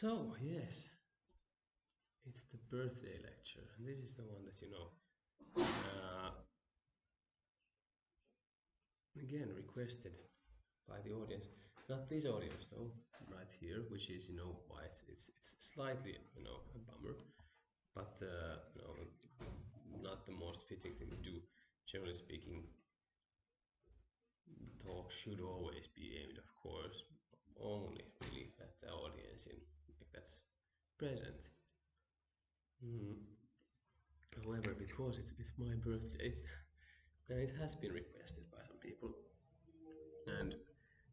So, yes, it's the birthday lecture, and this is the one that you know. Uh, again, requested by the audience. Not this audience though, right here, which is you know why it's it's, it's slightly you know a bummer, but uh, know, not the most fitting thing to do. Generally speaking, the talk should always be aimed, of course, only really at the audience in that's present. Mm. However, because it's, it's my birthday, and it has been requested by some people, and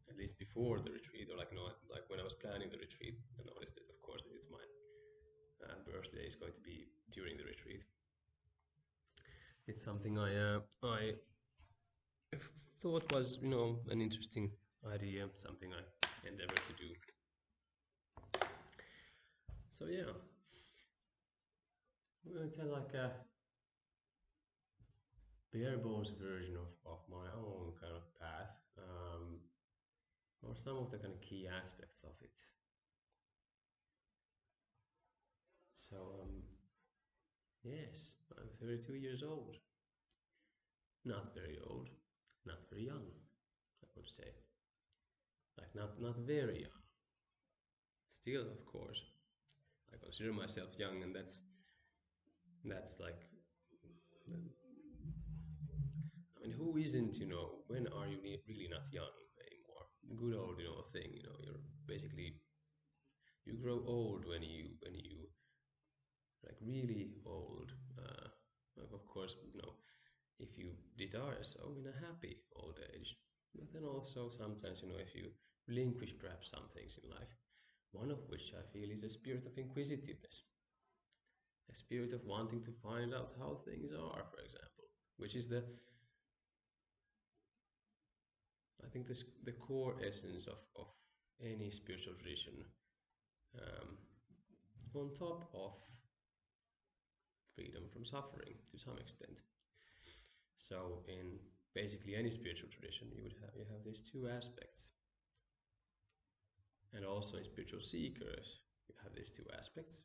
at least before the retreat, or like know, like when I was planning the retreat, I noticed that of course that it's my uh, birthday is going to be during the retreat. It's something I uh, I thought was you know an interesting idea, something I endeavored to do. So yeah, I'm going to tell like a bare bones version of, of my own kind of path, um, or some of the kind of key aspects of it. So, um, yes, I'm 32 years old. Not very old, not very young, I would say. Like, not, not very young. Still, of course, I consider myself young, and that's that's like I mean, who isn't, you know, when are you really not young anymore? Good old, you know, thing, you know, you're basically, you grow old when you, when you, like really old. Uh, of course, you know, if you desire so in a happy old age, but then also sometimes, you know, if you relinquish perhaps some things in life, one of which I feel is a spirit of inquisitiveness a spirit of wanting to find out how things are, for example, which is the I think this the core essence of, of any spiritual tradition um, on top of freedom from suffering to some extent. So in basically any spiritual tradition you would have you have these two aspects. And also spiritual seekers you have these two aspects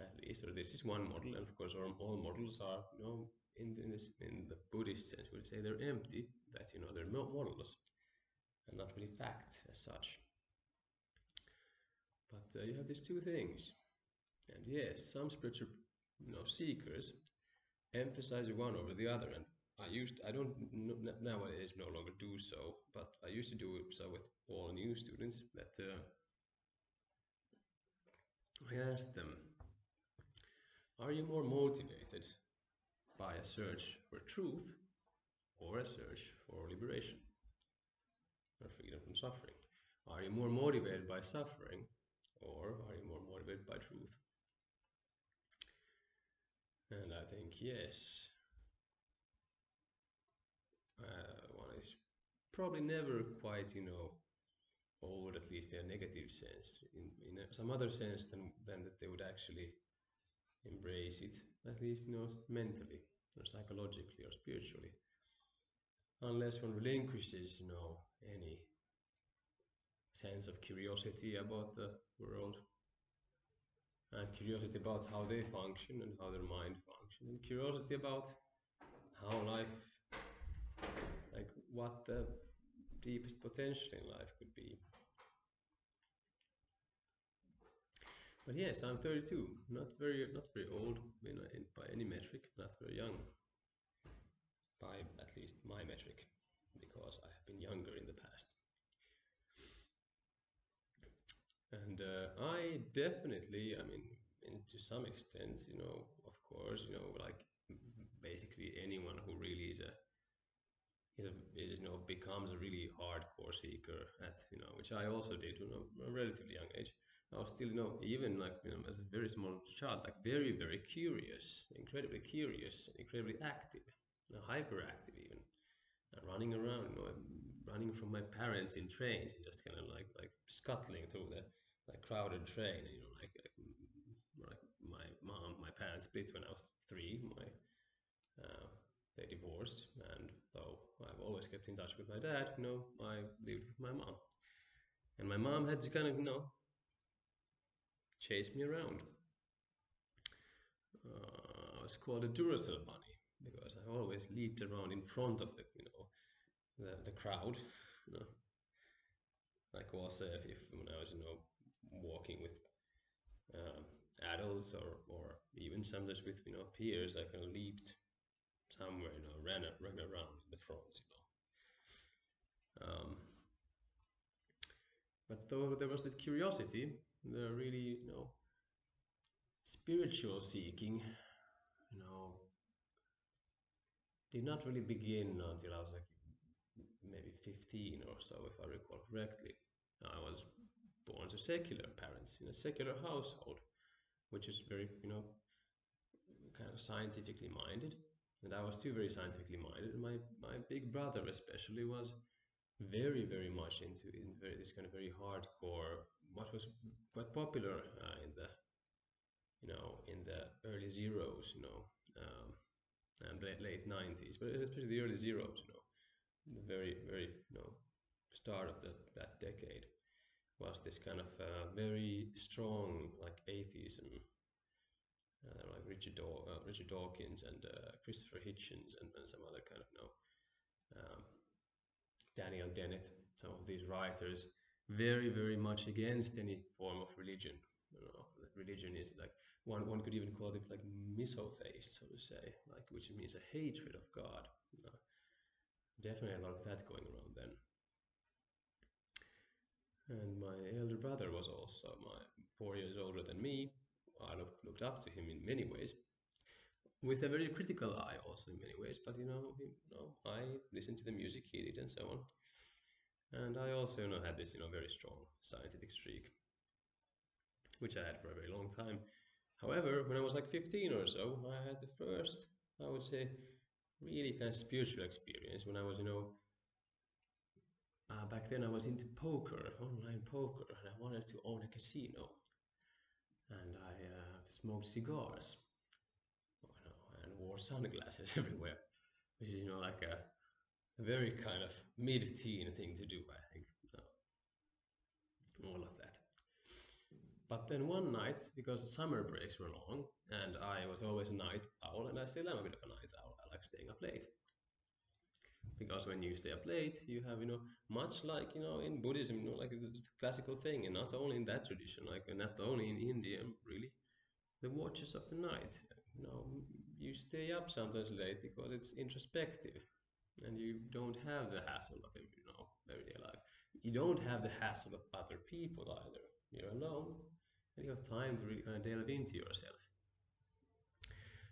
at least, or this is one model, and of course all, all models are, you know, in, in, this, in the Buddhist sense, we would say they're empty, that, you know, they're models, and not really facts as such. But uh, you have these two things, and yes, some spiritual, you know, seekers emphasize one over the other, and I used, I don't nowadays no longer do so, but I used to do so with all new students that uh, I asked them are you more motivated by a search for truth or a search for liberation or freedom from suffering? Are you more motivated by suffering or are you more motivated by truth? And I think yes. Uh, one is probably never quite, you know, old, at least in a negative sense. In, in some other sense than, than that they would actually embrace it, at least you know mentally or psychologically or spiritually. Unless one relinquishes, you know, any sense of curiosity about the world and curiosity about how they function and how their mind function and curiosity about how life what the deepest potential in life could be. But yes, I'm 32, not very not very old in, in, by any metric, not very young. By at least my metric, because I have been younger in the past. And uh, I definitely, I mean, to some extent, you know, of course, you know, like basically anyone who really is a is, a, is you know becomes a really hardcore seeker at you know which I also did when I'm a relatively young age. I was still, you know, even like, you know, as a very small child, like very, very curious, incredibly curious, incredibly active, you know, hyperactive even, uh, running around, you know, running from my parents in trains and just kind of like, like scuttling through the like crowded train, you know, like, like, my mom, my parents split when I was three, my, uh, they divorced, and though I've always kept in touch with my dad, you know, I lived with my mom. And my mom had to kind of, you know, chase me around. Uh, I was called a Duracell bunny because I always leaped around in front of the, you know, the, the crowd, you know. Like also if, if when I was, you know, walking with um, adults or, or even sometimes with, you know, peers, I kind of leaped somewhere, you know, ran, ran around in the front, you know. Um, but though there was that curiosity, the really, you know, spiritual seeking, you know, did not really begin until I was like maybe 15 or so, if I recall correctly. I was born to secular parents in a secular household, which is very, you know, kind of scientifically minded. And I was too very scientifically minded. My my big brother especially was very very much into in very, this kind of very hardcore what was quite popular uh, in the you know in the early zeros you know um, and late, late 90s but especially the early zeros you know the very very you know start of the, that decade was this kind of uh, very strong like atheism uh, like Richard, Daw- uh, Richard Dawkins and uh, Christopher Hitchens and, and, some other kind of you know um, Daniel Dennett, some of these writers, very, very much against any form of religion. You know, religion is like one one could even call it like misotheist, so to say, like which means a hatred of God. You know, definitely a lot of that going around then. And my elder brother was also my four years older than me. I looked, looked up to him in many ways, with a very critical eye also in many ways. But you know, you know, I listened to the music he did and so on. And I also you know had this you know very strong scientific streak, which I had for a very long time. However, when I was like 15 or so, I had the first, I would say, really kind of spiritual experience when I was, you know, uh, back then I was into poker, online poker, and I wanted to own a casino. And I uh, smoked cigars and wore sunglasses everywhere, which is, you know, like a, a very kind of mid-teen thing to do, I think. all of that. But then one night, because summer breaks were long, and I was always a night owl, and I still am a bit of a night owl. I like staying up late. Because when you stay up late, you have, you know, much like, you know, in Buddhism, you know, like the classical thing, and not only in that tradition, like not only in India, really, the watches of the night. You know, you stay up sometimes late because it's introspective and you don't have the hassle of you know everyday life. You don't have the hassle of other people either. You're alone and you have time to really kind uh, of delve into yourself.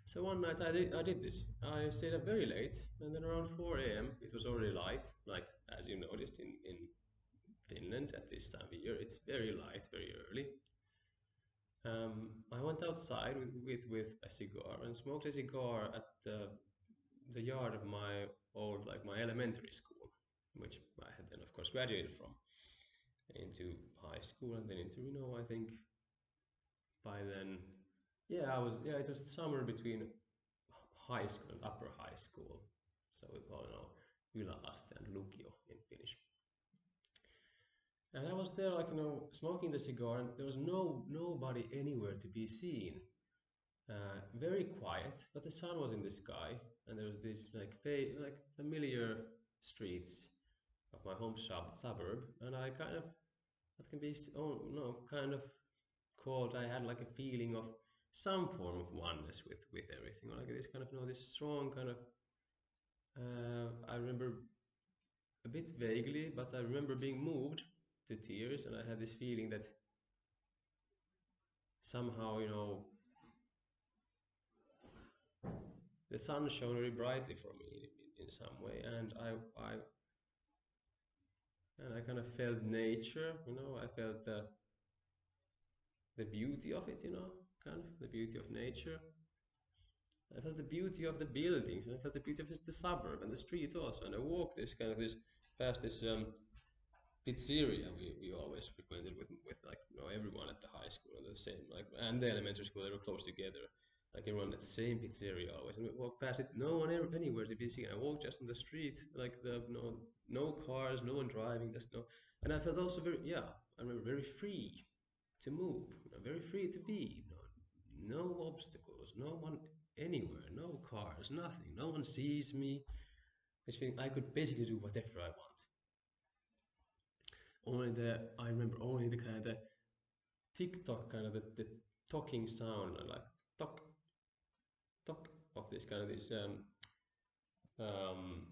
So one night I did, I did this. I stayed up very late and then around 4 a.m. it was already light, like as you noticed in, in Finland at this time of year, it's very light, very early. Um, I went outside with, with, with a cigar and smoked a cigar at the, the yard of my old, like my elementary school, which I had then, of course, graduated from into high school and then into, you know, I think by then, yeah, I was, yeah, it was somewhere between high school and upper high school. So we call it yläaste and lukio in Finnish. And I was there, like you know, smoking the cigar, and there was no nobody anywhere to be seen. Uh, very quiet, but the sun was in the sky, and there was this like fa- like familiar streets of my home sub- suburb, and I kind of that can be oh no kind of called. I had like a feeling of some form of oneness with with everything, like this kind of you know this strong kind of. Uh, I remember a bit vaguely, but I remember being moved to tears, and I had this feeling that somehow, you know, the sun shone very brightly for me in, in some way, and I, I, and I kind of felt nature, you know, I felt the, the beauty of it, you know, kind of the beauty of nature. I felt the beauty of the buildings, and I felt the beauty of the suburb and the street also. And I walked this kind of this past this um, pizzeria we, we always frequented with with like you know everyone at the high school and the same like and the elementary school they were close together like everyone at the same pizzeria always and we walk past it no one ever, anywhere to be seen I walked just on the street like the no no cars no one driving just no and I felt also very yeah I remember very free to move, you know, very free to be, you know, no obstacles, no one anywhere, no cars, nothing, no one sees me. I think I could basically do whatever I want. Only the I remember only the kind of the tick-tock kind of the, the talking sound like tock tock of this kind of this um, um,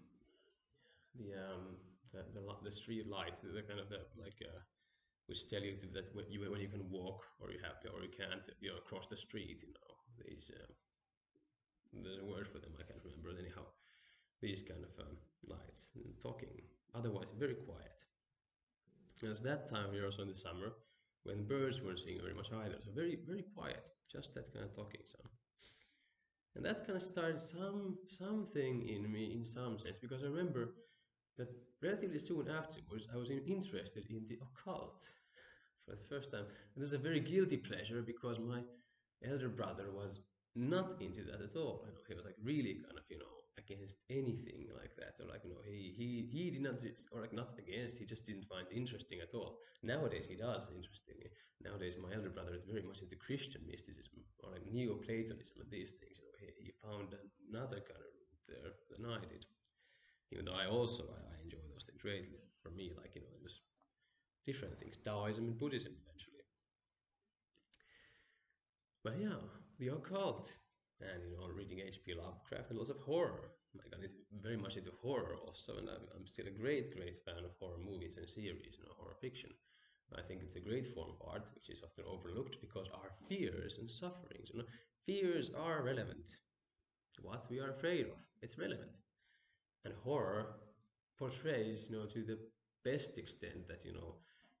the um, the, the, the street light, the, the kind of the like uh, which tell you that when you when you can walk or you have or you can't you know cross the street you know these uh, there's a word for them I can't remember anyhow these kind of um, lights and talking. Otherwise very quiet. And it's that time here also in the summer when birds weren't singing very much either. So very very quiet just that kind of talking sound. And that kind of started some something in me in some sense because I remember that relatively soon afterwards I was interested in the occult for the first time. And it was a very guilty pleasure because my elder brother was not into that at all. You know, he was like really kind of, you know, against anything like that. Or like, you know, he he he did not or like not against, he just didn't find it interesting at all. Nowadays he does interesting. Nowadays my elder brother is very much into Christian mysticism or like Neoplatonism and these things. You know, he, he found another kind of route there than I did. Even though I also I, I enjoy those things greatly. For me, like you know, it was different things, Taoism and Buddhism eventually. But yeah, the occult, and you know, reading H.P. Lovecraft and lots of horror. I got very much into horror also, and I'm still a great, great fan of horror movies and series, you know, horror fiction. I think it's a great form of art, which is often overlooked because our fears and sufferings, you know, fears are relevant. What we are afraid of, it's relevant. And horror portrays, you know, to the best extent that, you know,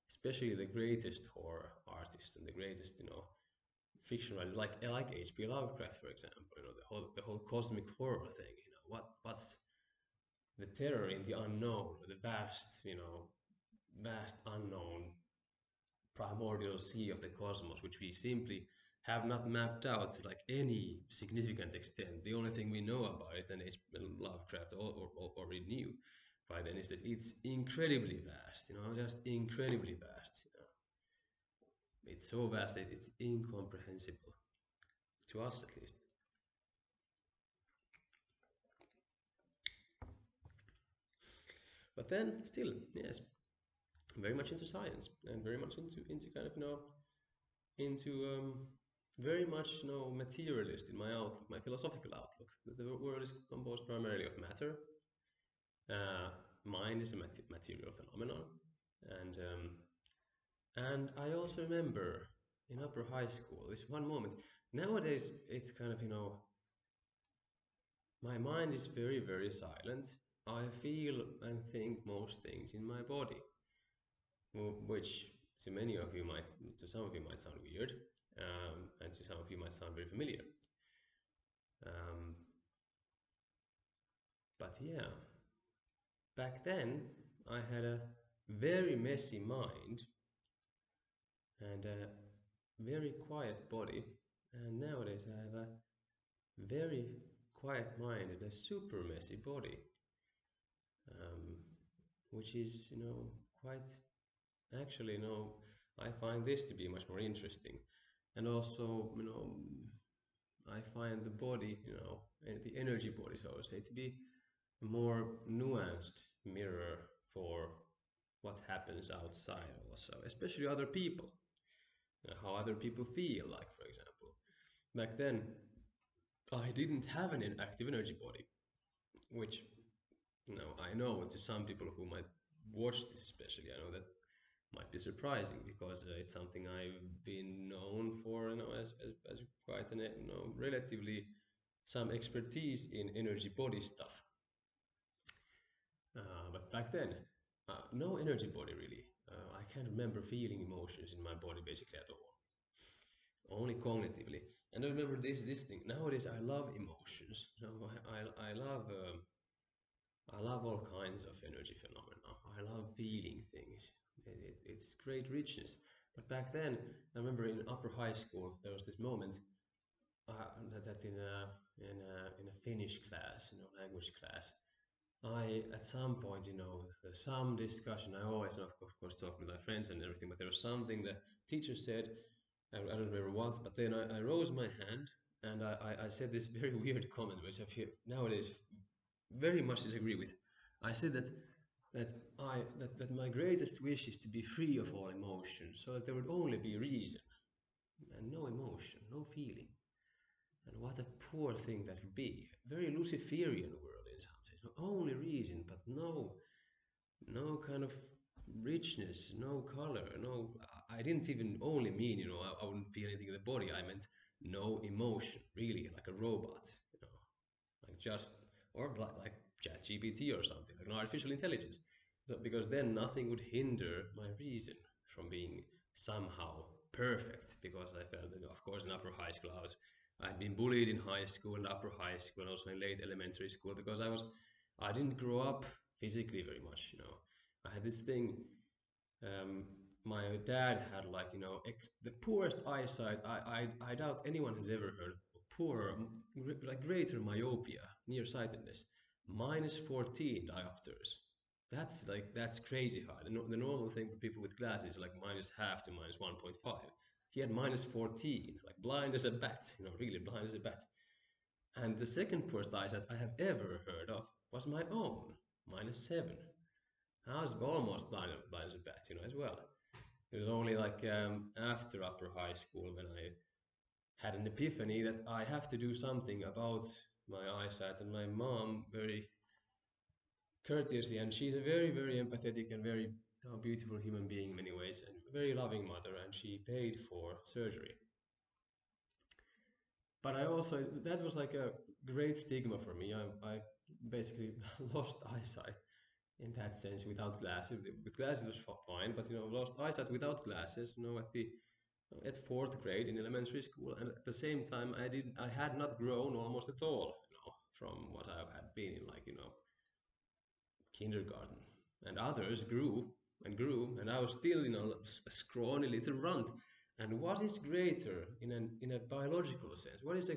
especially the greatest horror artists and the greatest, you know, fiction writers, like like H.P. Lovecraft, for example. You know, the whole the whole cosmic horror thing. You know, what what's the terror in the unknown, the vast, you know, vast unknown primordial sea of the cosmos, which we simply have not mapped out to like any significant extent. The only thing we know about it, and H.P. Lovecraft already knew, by then is that it's incredibly vast, you know, just incredibly vast. You know. It's so vast that it's incomprehensible to us at least. But then, still, yes, very much into science and very much into into kind of you know into um, very much you know materialist in my outlook, my philosophical outlook. The world is composed primarily of matter uh, mind is a mat material phenomenon, and um, and I also remember in upper high school this one moment. Nowadays, it's kind of you know my mind is very very silent. I feel and think most things in my body, which to many of you might, to some of you might sound weird, um, and to some of you might sound very familiar. Um, but yeah, Back then, I had a very messy mind and a very quiet body, and nowadays I have a very quiet mind and a super messy body, um, which is, you know, quite actually, you know, I find this to be much more interesting, and also, you know, I find the body, you know, the energy body, so I would say, to be more nuanced mirror for what happens outside also, especially other people, how other people feel, like for example. Back then, I didn't have an active energy body, which you know, I know to some people who might watch this especially, I know that might be surprising because uh, it's something I've been known for, you know, as, as, as quite an, you know, relatively some expertise in energy body stuff. Uh, but back then, uh, no energy body really. Uh, I can't remember feeling emotions in my body basically at all. Only cognitively. And I remember this this thing. Nowadays, I love emotions. I, I, I love um, I love all kinds of energy phenomena. I love feeling things. It, it, it's great richness. But back then, I remember in upper high school, there was this moment uh, that, that in a in a in a Finnish class, you know, language class, I at some point, you know, some discussion. I always, of course, talk with my friends and everything, but there was something the teacher said. I, I don't remember what, but then I, I rose my hand and I, I, I said this very weird comment, which I feel nowadays very much disagree with. I said that that I that, that my greatest wish is to be free of all emotion, so that there would only be reason and no emotion, no feeling. And what a poor thing that would be. Very Luciferian world. Only reason, but no no kind of richness, no color, no I didn't even only mean, you know, I, I wouldn't feel anything in the body. I meant no emotion, really, like a robot, you know, like just or like, like ChatGPT or something, like an artificial intelligence. Because then nothing would hinder my reason from being somehow perfect. Because I felt that, of course, in upper high school, I was I'd been bullied in high school and upper high school, and also in late elementary school, because I was I didn't grow up physically very much. You know, I had this thing. Um, my dad had like you know the poorest eyesight. I, I I doubt anyone has ever heard of poor like greater myopia, nearsightedness, minus 14 diopters. That's like that's crazy high. The, the normal thing for people with glasses is like minus half to minus 1.5. He had minus 14, like blind as a bat, you know, really blind as a bat. And the second poorest eyesight I have ever heard of was my own, minus 7. I was almost blind, as a bat, you know, as well. It was only like um, after upper high school when I had an epiphany that I have to do something about my eyesight. And my mom, very courteously, and she's a very, very empathetic and very you know, beautiful human being in many ways, and very loving mother, and she paid for surgery. But I also, that was like a great stigma for me. I, I basically lost eyesight in that sense without glasses. With glasses it was fine, but you know, lost eyesight without glasses. You know, at the at fourth grade in elementary school, and at the same time, I did I had not grown almost at all. You know, from what I had been in, like you know, kindergarten, and others grew and grew, and I was still, you know, a scrawny little runt. And what is greater in an in a biological sense? What is a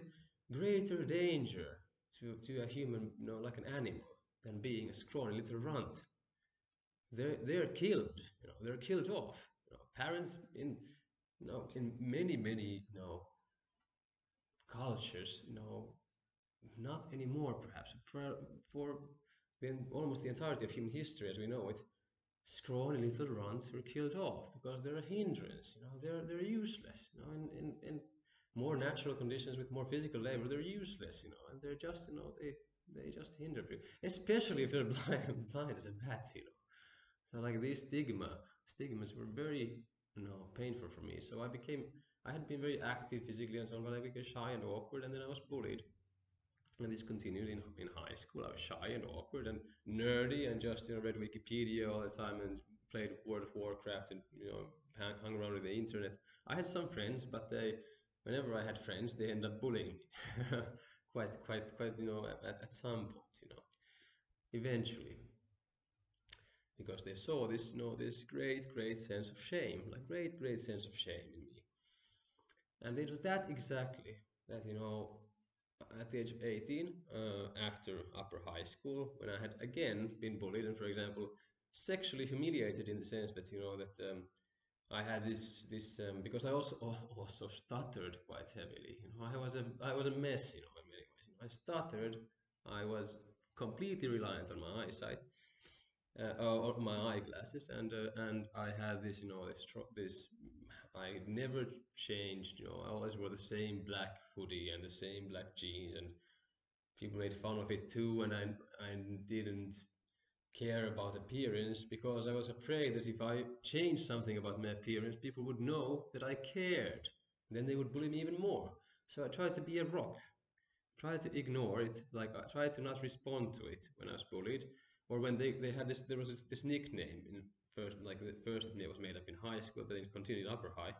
greater danger to to a human, you know, like an animal? than being a scrawny little runt. They're, they're killed, you know, they're killed off. You know, parents in, you know, in many, many, you know, cultures, you know, not anymore perhaps, for, for then almost the entirety of human history as we know it, scrawny little runts were killed off because they're a hindrance, you know, they're, they're useless, you know, in, in, in more natural conditions with more physical labor, they're useless, you know, and they're just, you know, they they just hinder people, especially if they're blind, blind as a bat, you know. So like these stigma, stigmas were very, you know, painful for me. So I became, I had been very active physically and so on, but I became shy and awkward, and then I was bullied. And this continued in, in high school. I was shy and awkward and nerdy and just, you know, read Wikipedia all the time and played World of Warcraft and, you know, hung around with the internet. I had some friends, but they, whenever I had friends, they ended up bullying me. quite quite quite you know at, at some point you know eventually because they saw this you know this great great sense of shame like great great sense of shame in me and it was that exactly that you know at the age of 18 uh, after upper high school when i had again been bullied and for example sexually humiliated in the sense that you know that um, I had this this um, because I also also stuttered quite heavily. You know, I was a I was a mess. You know, I stuttered, I was completely reliant on my eyesight, uh, or my eyeglasses, and uh, and I had this, you know, this this. I never changed, you know. I always wore the same black hoodie and the same black jeans, and people made fun of it too. And I I didn't care about appearance because I was afraid that if I changed something about my appearance, people would know that I cared. Then they would bully me even more. So I tried to be a rock try to ignore it, like I tried to not respond to it when I was bullied, or when they, they had this, there was this, this nickname in first, like the first name was made up in high school, but then it continued upper high.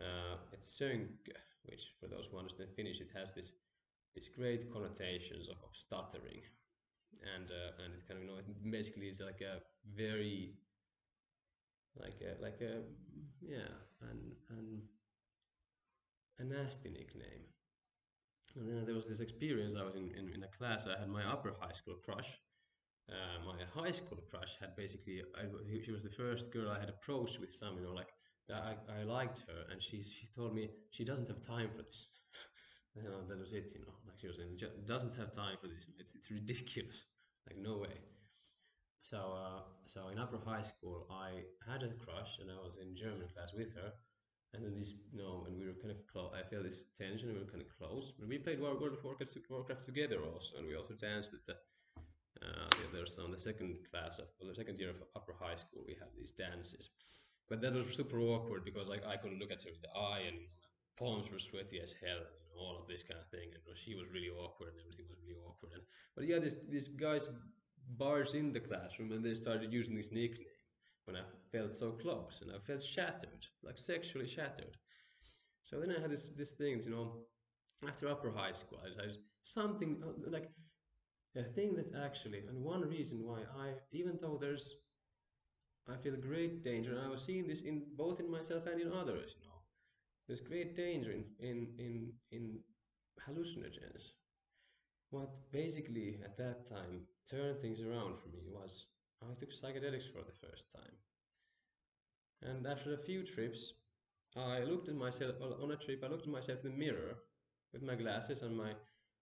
Uh, it's Sönke, which for those who understand Finnish, it has this these great connotations of, of stuttering, and uh, and it's kind of you know basically it's like a very like a like a yeah and and a nasty nickname and then there was this experience. I was in, in, in a class. I had my upper high school crush, uh, my high school crush had basically, I, she was the first girl I had approached with some, you know, like I, I liked her, and she she told me she doesn't have time for this. you know, that was it, you know, like she was saying, doesn't have time for this. It's it's ridiculous, like no way. So uh, so in upper high school, I had a crush, and I was in German class with her, and then this, you know, and we were kind of close. I felt this tension. We were kind of close. But we played World of Warcraft, Warcraft together also, and we also danced at the uh, there's on the second class of well, the second year of upper high school we had these dances but that was super awkward because like I couldn't look at her in the eye and palms were sweaty as hell all of this kind of thing and she was really awkward and everything was really awkward and but yeah this these guys bars in the classroom and they started using this nickname when I felt so close and I felt shattered like sexually shattered. So then I had this this thing you know after upper high school I decided something uh, like a thing that actually, and one reason why I, even though there's, I feel great danger, and I was seeing this in both in myself and in others, you know, there's great danger in in in in hallucinogens. What basically at that time turned things around for me was I took psychedelics for the first time. And after a few trips, I looked at myself well, on a trip. I looked at myself in the mirror with my glasses and my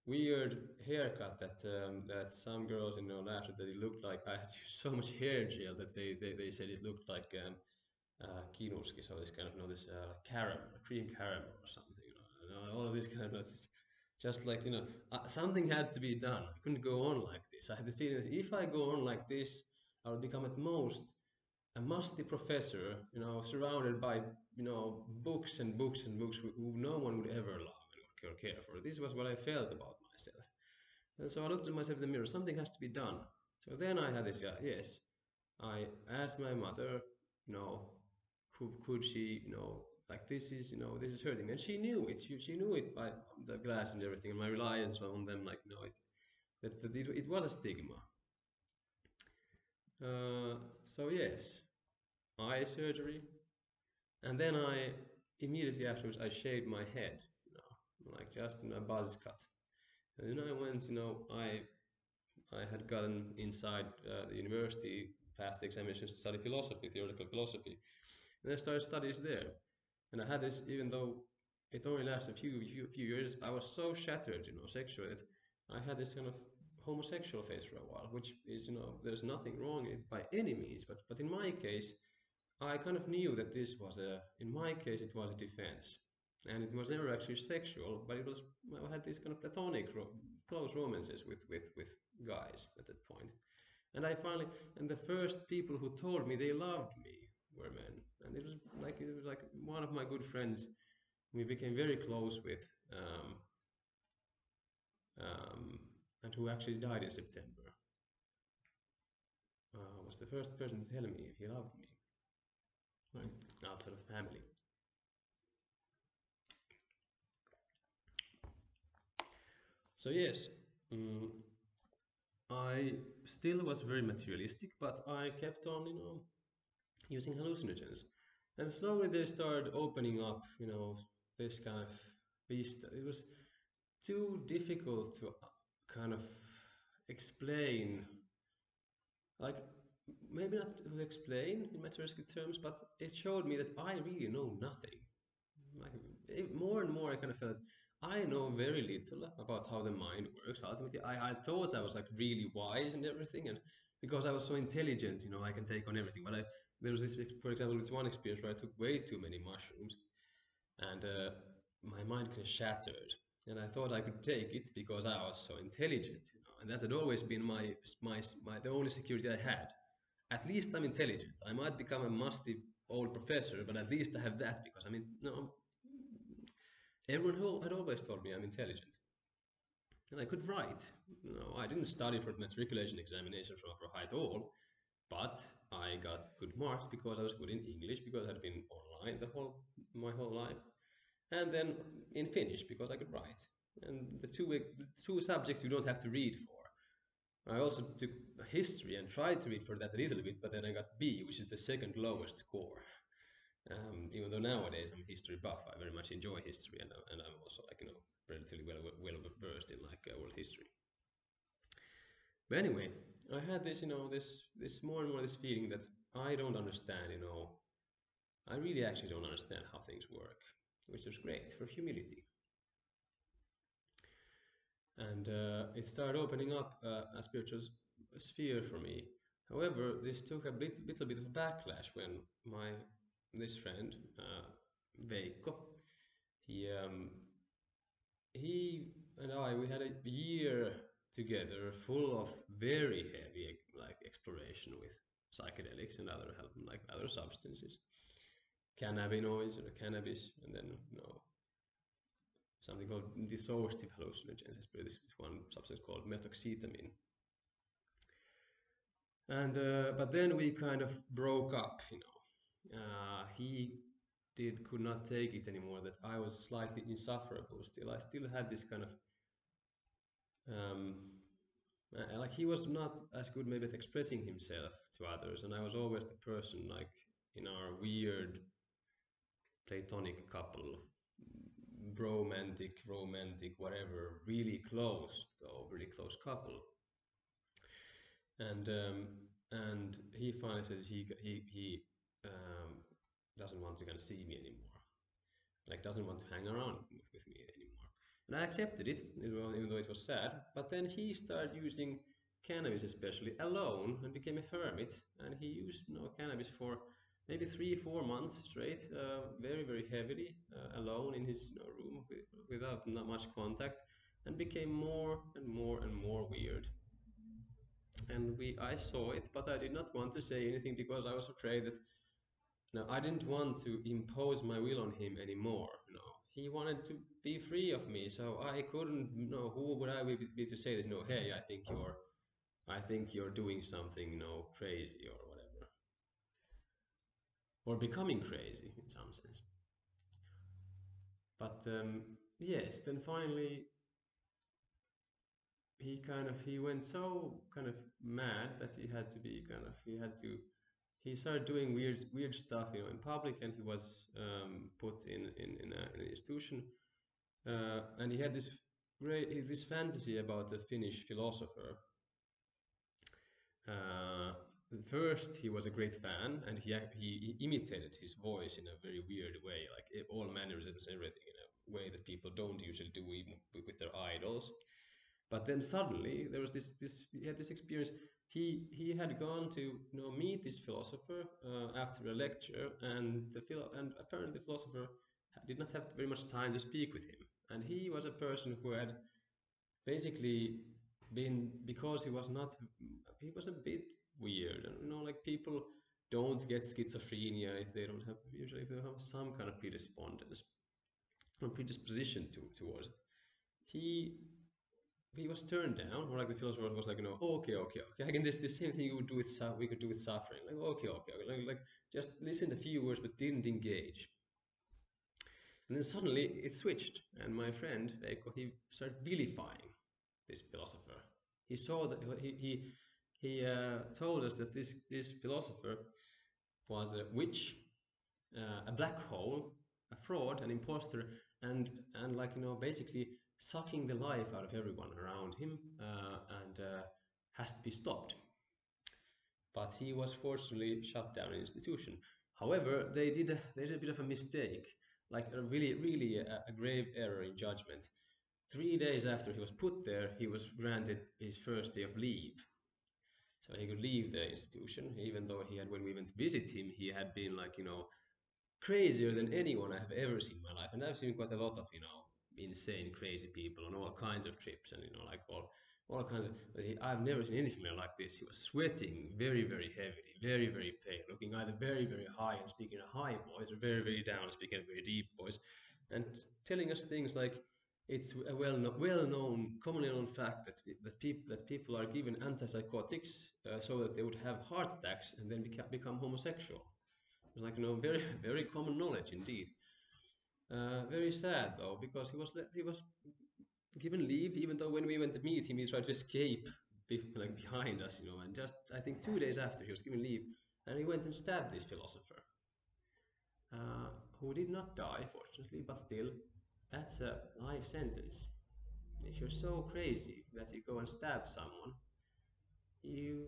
weird haircut that um, that some girls you know that it looked like I had so much hair gel that they, they, they said it looked like um, uh, kinuski, so this kind of you know this uh, caramel, cream caramel or something. You know, all of this kind of nuts. Just like you know, uh, something had to be done. I couldn't go on like this. I had the feeling that if I go on like this, I'll become at most a musty professor, you know, surrounded by you know books and books and books who no one would ever love or care for. This was what I felt about myself. And so I looked at myself in the mirror, something has to be done. So then I had this, yeah, yes. I asked my mother, you know, who could she, you know, like this is, you know, this is hurting. And she knew it. She, she knew it by the glass and everything, and my reliance on them, like, you know, it, that, that it, it was a stigma. Uh, so yes, eye surgery, and then I immediately afterwards I shaved my head you know, like just in a buzz cut. And then I went, you know, I I had gotten inside uh, the university, passed the examinations to study philosophy, theoretical philosophy, and I started studies there. And I had this, even though it only lasted a few, few, few years, I was so shattered, you know, sexually, that I had this kind of homosexual phase for a while, which is, you know, there's nothing wrong by any means, but but in my case, I kind of knew that this was a, in my case, it was a defense and it was never actually sexual, but it was I had these kind of platonic ro close romances with with with guys at that point. And I finally and the first people who told me they loved me were men, and it was like it was like one of my good friends. We became very close with, um, um, and who actually died in September. Uh, was the first person to tell me he loved me, like outside of family. So yes, um, I still was very materialistic, but I kept on, you know, using hallucinogens. And slowly they started opening up, you know, this kind of beast. It was too difficult to uh, kind of explain, like maybe not to explain in metaphysical terms, but it showed me that I really know nothing. Like it, more and more, I kind of felt I know very little about how the mind works. Ultimately, I, I thought I was like really wise and everything, and because I was so intelligent, you know, I can take on everything. But I, there was this, for example, this one experience where I took way too many mushrooms, and uh, my mind kind of shattered. And I thought I could take it because I was so intelligent, you know, and that had always been my my my the only security I had. At least I'm intelligent. I might become a musty old professor, but at least I have that because I mean, no, Everyone who had always told me I'm intelligent. And I could write. You know, I didn't study for matriculation examination from upper high at all, but I got good marks because I was good in English, because I'd been online the whole my whole life, and then in Finnish because I could write. And the two the two subjects you don't have to read for. I also took history and tried to read for that a little bit, but then I got B, which is the second lowest score. Um, even though nowadays I'm a history buff, I very much enjoy history, and, and I'm also like you know relatively well well versed in like uh, world history. But anyway, I had this, you know, this this more and more this feeling that I don't understand, you know, I really actually don't understand how things work, which is great for humility. And uh, it started opening up uh, a spiritual sphere for me. However, this took a bit, little bit of backlash when my this friend uh, Veikko, he um, he and I we had a year together full of very heavy like exploration with psychedelics and other like other substances. Cannabinoids or cannabis and then you know something called dissociative hallucinogens this one substance called methoxetamine and uh, but then we kind of broke up you know. Uh, he did could not take it anymore that i was slightly insufferable still. I still had this kind of um, like he was not as good maybe at expressing himself to others and i was always the person like in our weird platonic couple romantic romantic whatever really close though really close couple. And um, and he finally says he he he um, doesn't want to kind of see me anymore. Like doesn't want to hang around with, with me anymore and I accepted it even though it was sad. But then he started using cannabis especially alone and became a hermit. And he used you know, cannabis for maybe three four months straight uh, very very heavily uh, alone in his you know, room with, without not much contact and became more and more and more weird. And we I saw it but I did not want to say anything because I was afraid that you know, I didn't want to impose my will on him anymore he wanted to be free of me so I couldn't you know who would I be, to say that you know hey I think you're I think you're doing something you know crazy or whatever. Or becoming crazy in some sense. But um, yes then finally he kind of he went so kind of mad that he had to be kind of he had to he started doing weird weird stuff you know in public and he was um, put in in, in, a, in, an institution. Uh, and he had this great this fantasy about a Finnish philosopher. Uh, first he was a great fan and he, he, he imitated his voice in a very weird way like all mannerisms and everything in a way that people don't usually do even with their idols. But then suddenly there was this this he had this experience he he had gone to you know meet this philosopher uh, after a lecture and the philo- and apparently the philosopher did not have very much time to speak with him. And he was a person who had basically been because he was not he was a bit weird and you know like people don't get schizophrenia if they don't have usually if they have some kind of predisposition or predisposition to towards it. He he was turned down, or like the philosopher was like, you know, okay, okay, okay, again, this the same thing you would do with we could do with suffering, like okay, okay, okay. Like, like just listened a few words but didn't engage. And then suddenly it switched, and my friend Veikko, he started vilifying this philosopher. He saw that he he he uh, told us that this this philosopher was a witch, uh, a black hole, a fraud, an impostor, and and like you know basically sucking the life out of everyone around him uh, and uh, has to be stopped. But he was fortunately shut down in the institution. However, they did a, they did a bit of a mistake, like a really really a, a grave error in judgment. Three days after he was put there, he was granted his first day of leave. So he could leave the institution, even though he had, when we went to visit him, he had been like, you know, crazier than anyone I have ever seen in my life. And I've seen quite a lot of, you know, insane, crazy people on all kinds of trips, and you know, like all all kinds of. But He, I've never seen anything like this. He was sweating very, very heavily, very, very pale, looking either very, very high and speaking in a high voice, or very, very down speaking a very deep voice, and telling us things like it's a well known, well known, commonly known fact that that people that people are given antipsychotics uh, so that they would have heart attacks and then beca- become homosexual. It's like you know, very, very common knowledge indeed. Uh, very sad though, because he was he was given leave, even though when we went to meet him, he tried to escape like behind us, you know. And just I think two days after he was given leave, and he went and stabbed this philosopher, uh, who did not die, fortunately, but still, that's a life sentence. If you're so crazy that you go and stab someone, you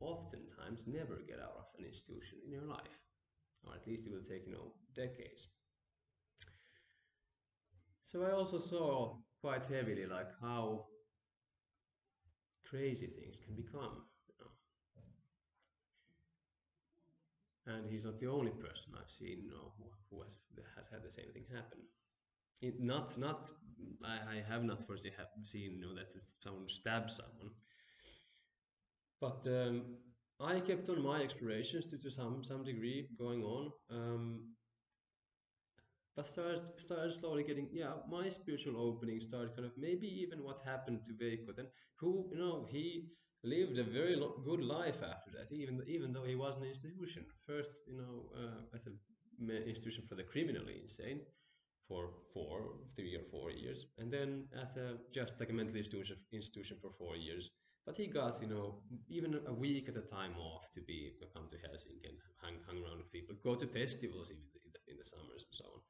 oftentimes never get out of an institution in your life, or at least it will take you know decades. So I also saw quite heavily like how crazy things can become. You know? And he's not the only person I've seen you know, who, has, has had the same thing happen. It, not, not, I, I have not first seen you know, that someone stabbed someone, but um, I kept on my explorations to, to some some degree going on. Um, but started started slowly getting yeah my spiritual opening started kind of maybe even what happened to Veikko then who you know he lived a very good life after that even even though he was an institution first you know uh, at an institution for the criminally insane for four three or four years and then at a just like a mental institution institution for four years but he got, you know, even a week at a time off to be come to Helsinki and hang, hang around with people, go to festivals even in the, in the summers and so on.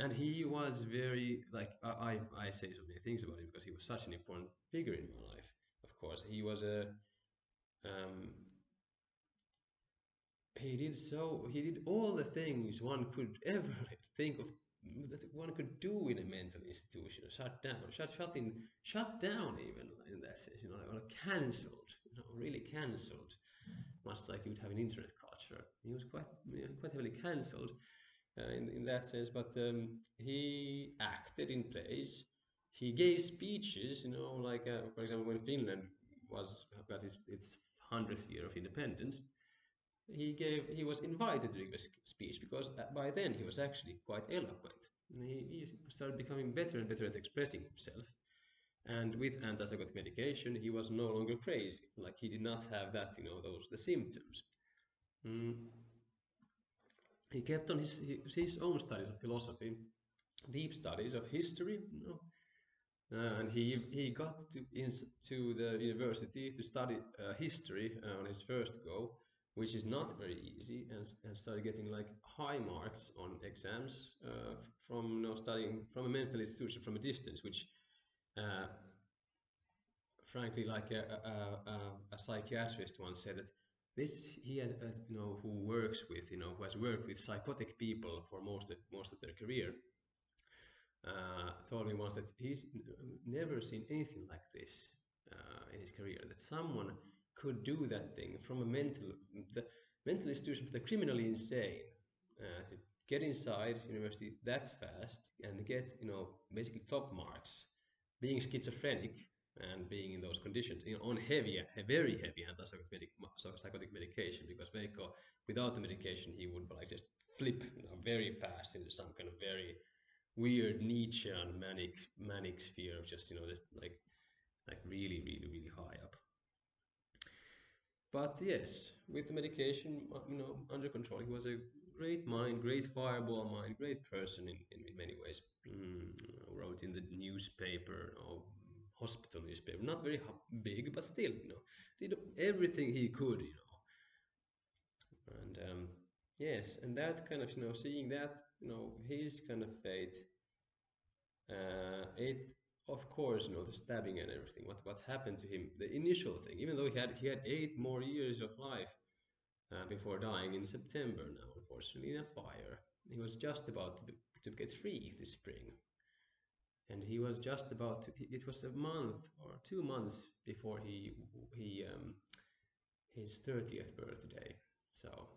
And he was very like I I say so many things about him because he was such an important figure in my life. Of course, he was a um, he did so he did all the things one could ever think of that one could do in a mental institution, shut down, shut, shut in, shut down even in that sense, you know, like cancelled, you know, really cancelled, much like you would have an internet culture. He was quite, you know, quite heavily cancelled in, in that sense, but um, he acted in plays. He gave speeches, you know, like uh, for example, when Finland was got its, its hundredth year of independence, he gave he was invited to give a speech because uh, by then he was actually quite eloquent. He, he started becoming better and better at expressing himself. And with antipsychotic medication, he was no longer crazy. Like he did not have that, you know, those the symptoms. Mm. He kept on his his own studies of philosophy, deep studies of history, you know, uh, and he he got to into the university to study uh, history uh, on his first go which is not very easy, and, and started getting like high marks on exams uh, from you know, studying from a mental institution from a distance, which frankly, like a, a, a, a, psychiatrist once said that this he had, uh, you know, who works with, you know, who has worked with psychotic people for most of, most of their career, uh, told me once that he's never seen anything like this uh, in his career. That someone could do that thing from a mental the mental institution for the criminally insane uh, to get inside university that fast and get you know basically top marks being schizophrenic and being in those conditions you know, on heavy very heavy antipsychotic medication because without the medication he would like just flip you know, very fast into some kind of very weird Nietzschean manic manic sphere of just you know like like really really really high up but yes, with the medication, uh, you know, under control, he was a great mind, great fireball mind, great person in, in, in many ways. Mm, wrote in the newspaper, you know, hospital newspaper, not very big, but still, you know, did everything he could, you know. And um, yes, and that kind of, you know, seeing that, you know, his kind of fate, uh, it of course, you know, the stabbing and everything, what, what happened to him, the initial thing, even though he had, he had eight more years of life uh, before dying in September now, unfortunately, in a fire. He was just about to, be, to get free this spring. And he was just about to, it was a month or two months before he, he um, his 30th birthday. So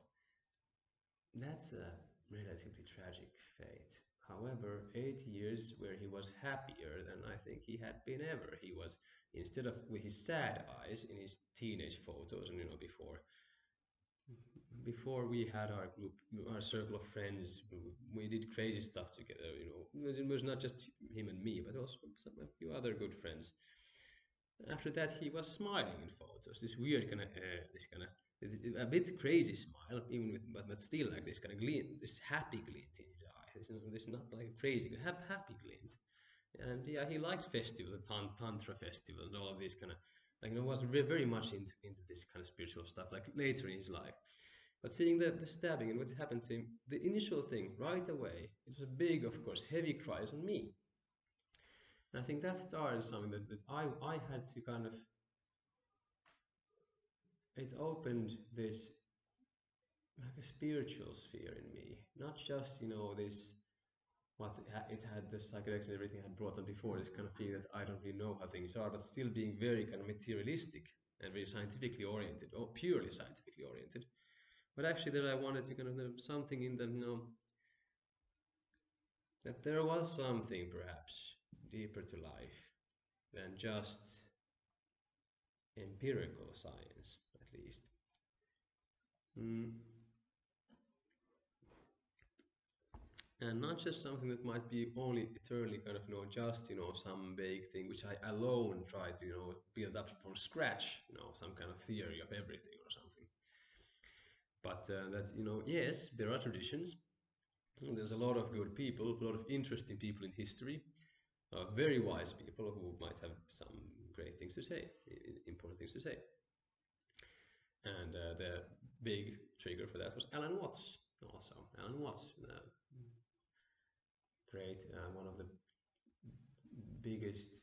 that's a relatively tragic fate. However, eight years where he was happier than I think he had been ever. He was, instead of with his sad eyes in his teenage photos and, you know, before, before we had our group, our circle of friends, we did crazy stuff together, you know. It was not just him and me, but also some, a few other good friends. After that, he was smiling in photos, this weird kind of, uh, this kind of, a bit crazy smile, even with, but, but still like this kind of glint, this happy glint in his this is, this is not like crazy. Happy glint. And yeah, he liked festivals, the tantra festival, and all of these kind of like you know was very much into into this kind of spiritual stuff like later in his life. But seeing the, the stabbing and what happened to him, the initial thing right away, it was a big, of course, heavy cries on me. And I think that started something that, that I, I had to kind of it opened this like a spiritual sphere in me, not just you know this what it had, the psychedelics and everything had brought on before this kind of feeling that I don't really know how things are, but still being very kind of materialistic and very scientifically oriented or purely scientifically oriented. But actually, that I wanted to kind of have something in them, you know, that there was something perhaps deeper to life than just empirical science, at least. Mm. and not just something that might be only eternally kind of you know just you know some vague thing which I alone try to you know build up from scratch you know some kind of theory of everything or something but uh, that you know yes there are traditions. There's a lot of good people a lot of interesting people in history uh, very wise people who might have some great things to say important things to say. And uh, the big trigger for that was Alan Watts also. Alan Watts great, uh, one of the biggest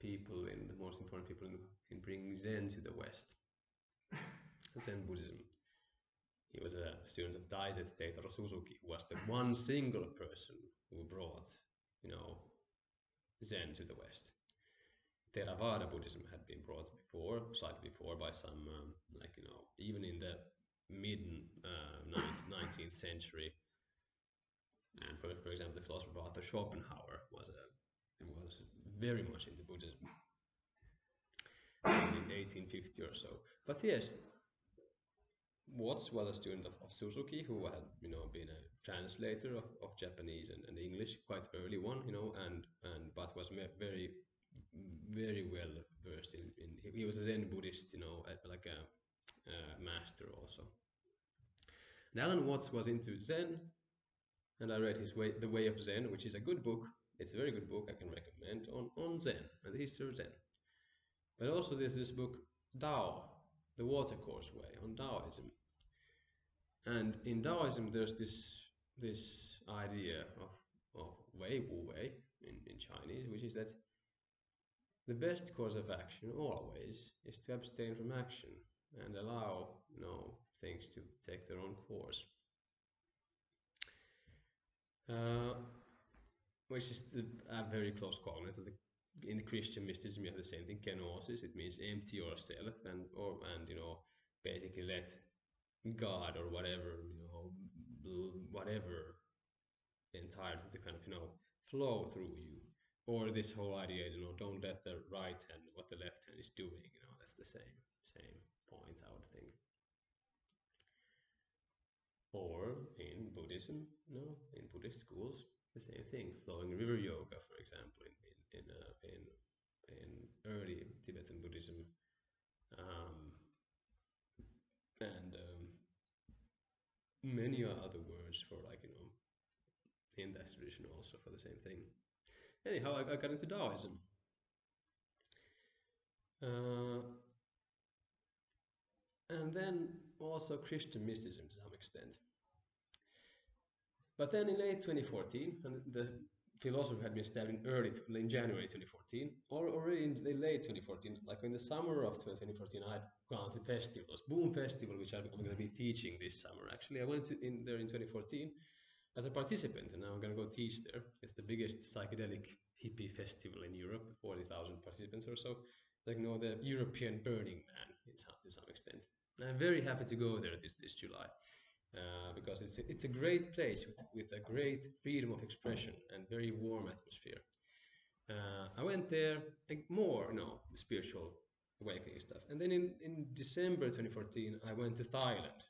people and the most important people in, in bringing Zen to the West, Zen Buddhism. He was a student of Daisetsu Teitaro Suzuki, who was the one single person who brought, you know, Zen to the West. Theravada Buddhism had been brought before, slightly before, by some, um, like, you know, even in the mid uh, 19th century, and for, for example, the philosopher Arthur Schopenhauer was a was very much into Buddhism in 1850 or so. But yes, Watts was a student of, of, Suzuki, who had you know been a translator of, of Japanese and, and, English, quite early one, you know, and and but was very very well versed in, in he was a Zen Buddhist, you know, like a, a master also. And Alan Watts was into Zen and I read his way, The Way of Zen, which is a good book. It's a very good book I can recommend on, on Zen and the history of Zen. But also there's this book, Tao, The Watercourse Way, on Taoism. And in Taoism, there's this this idea of, of Wei Wu Wei in, in Chinese, which is that the best course of action always is to abstain from action and allow you know things to take their own course uh, which is the, a very close cognate of the in Christian mysticism you have the same thing kenosis it means empty yourself and or and you know basically let God or whatever you know whatever entirety to kind of you know flow through you or this whole idea you know don't let the right hand what the left hand is doing you know that's the same same point I would think or in Buddhism, you no, in Buddhist schools, the same thing. Flowing river yoga, for example, in in uh, in, in, early Tibetan Buddhism, um, and um, many other words for like you know in that tradition also for the same thing. Anyhow, I, I got into Taoism. Uh, and then also Christian mysticism to some extent. But then in late 2014, and the philosophy had been established in early in January 2014, or already in late 2014, like in the summer of 2014, I had gone to festivals, Boom Festival, which I'm, I'm going to be teaching this summer. Actually, I went in there in 2014 as a participant, and now I'm going to go teach there. It's the biggest psychedelic hippie festival in Europe, 40,000 participants or so. Like you know, the European Burning Man, to some extent. I'm very happy to go there this, this July. Uh, because it's a, it's a great place with, with a great freedom of expression and very warm atmosphere. Uh, I went there more, you know, spiritual awakening stuff. And then in, in December 2014, I went to Thailand.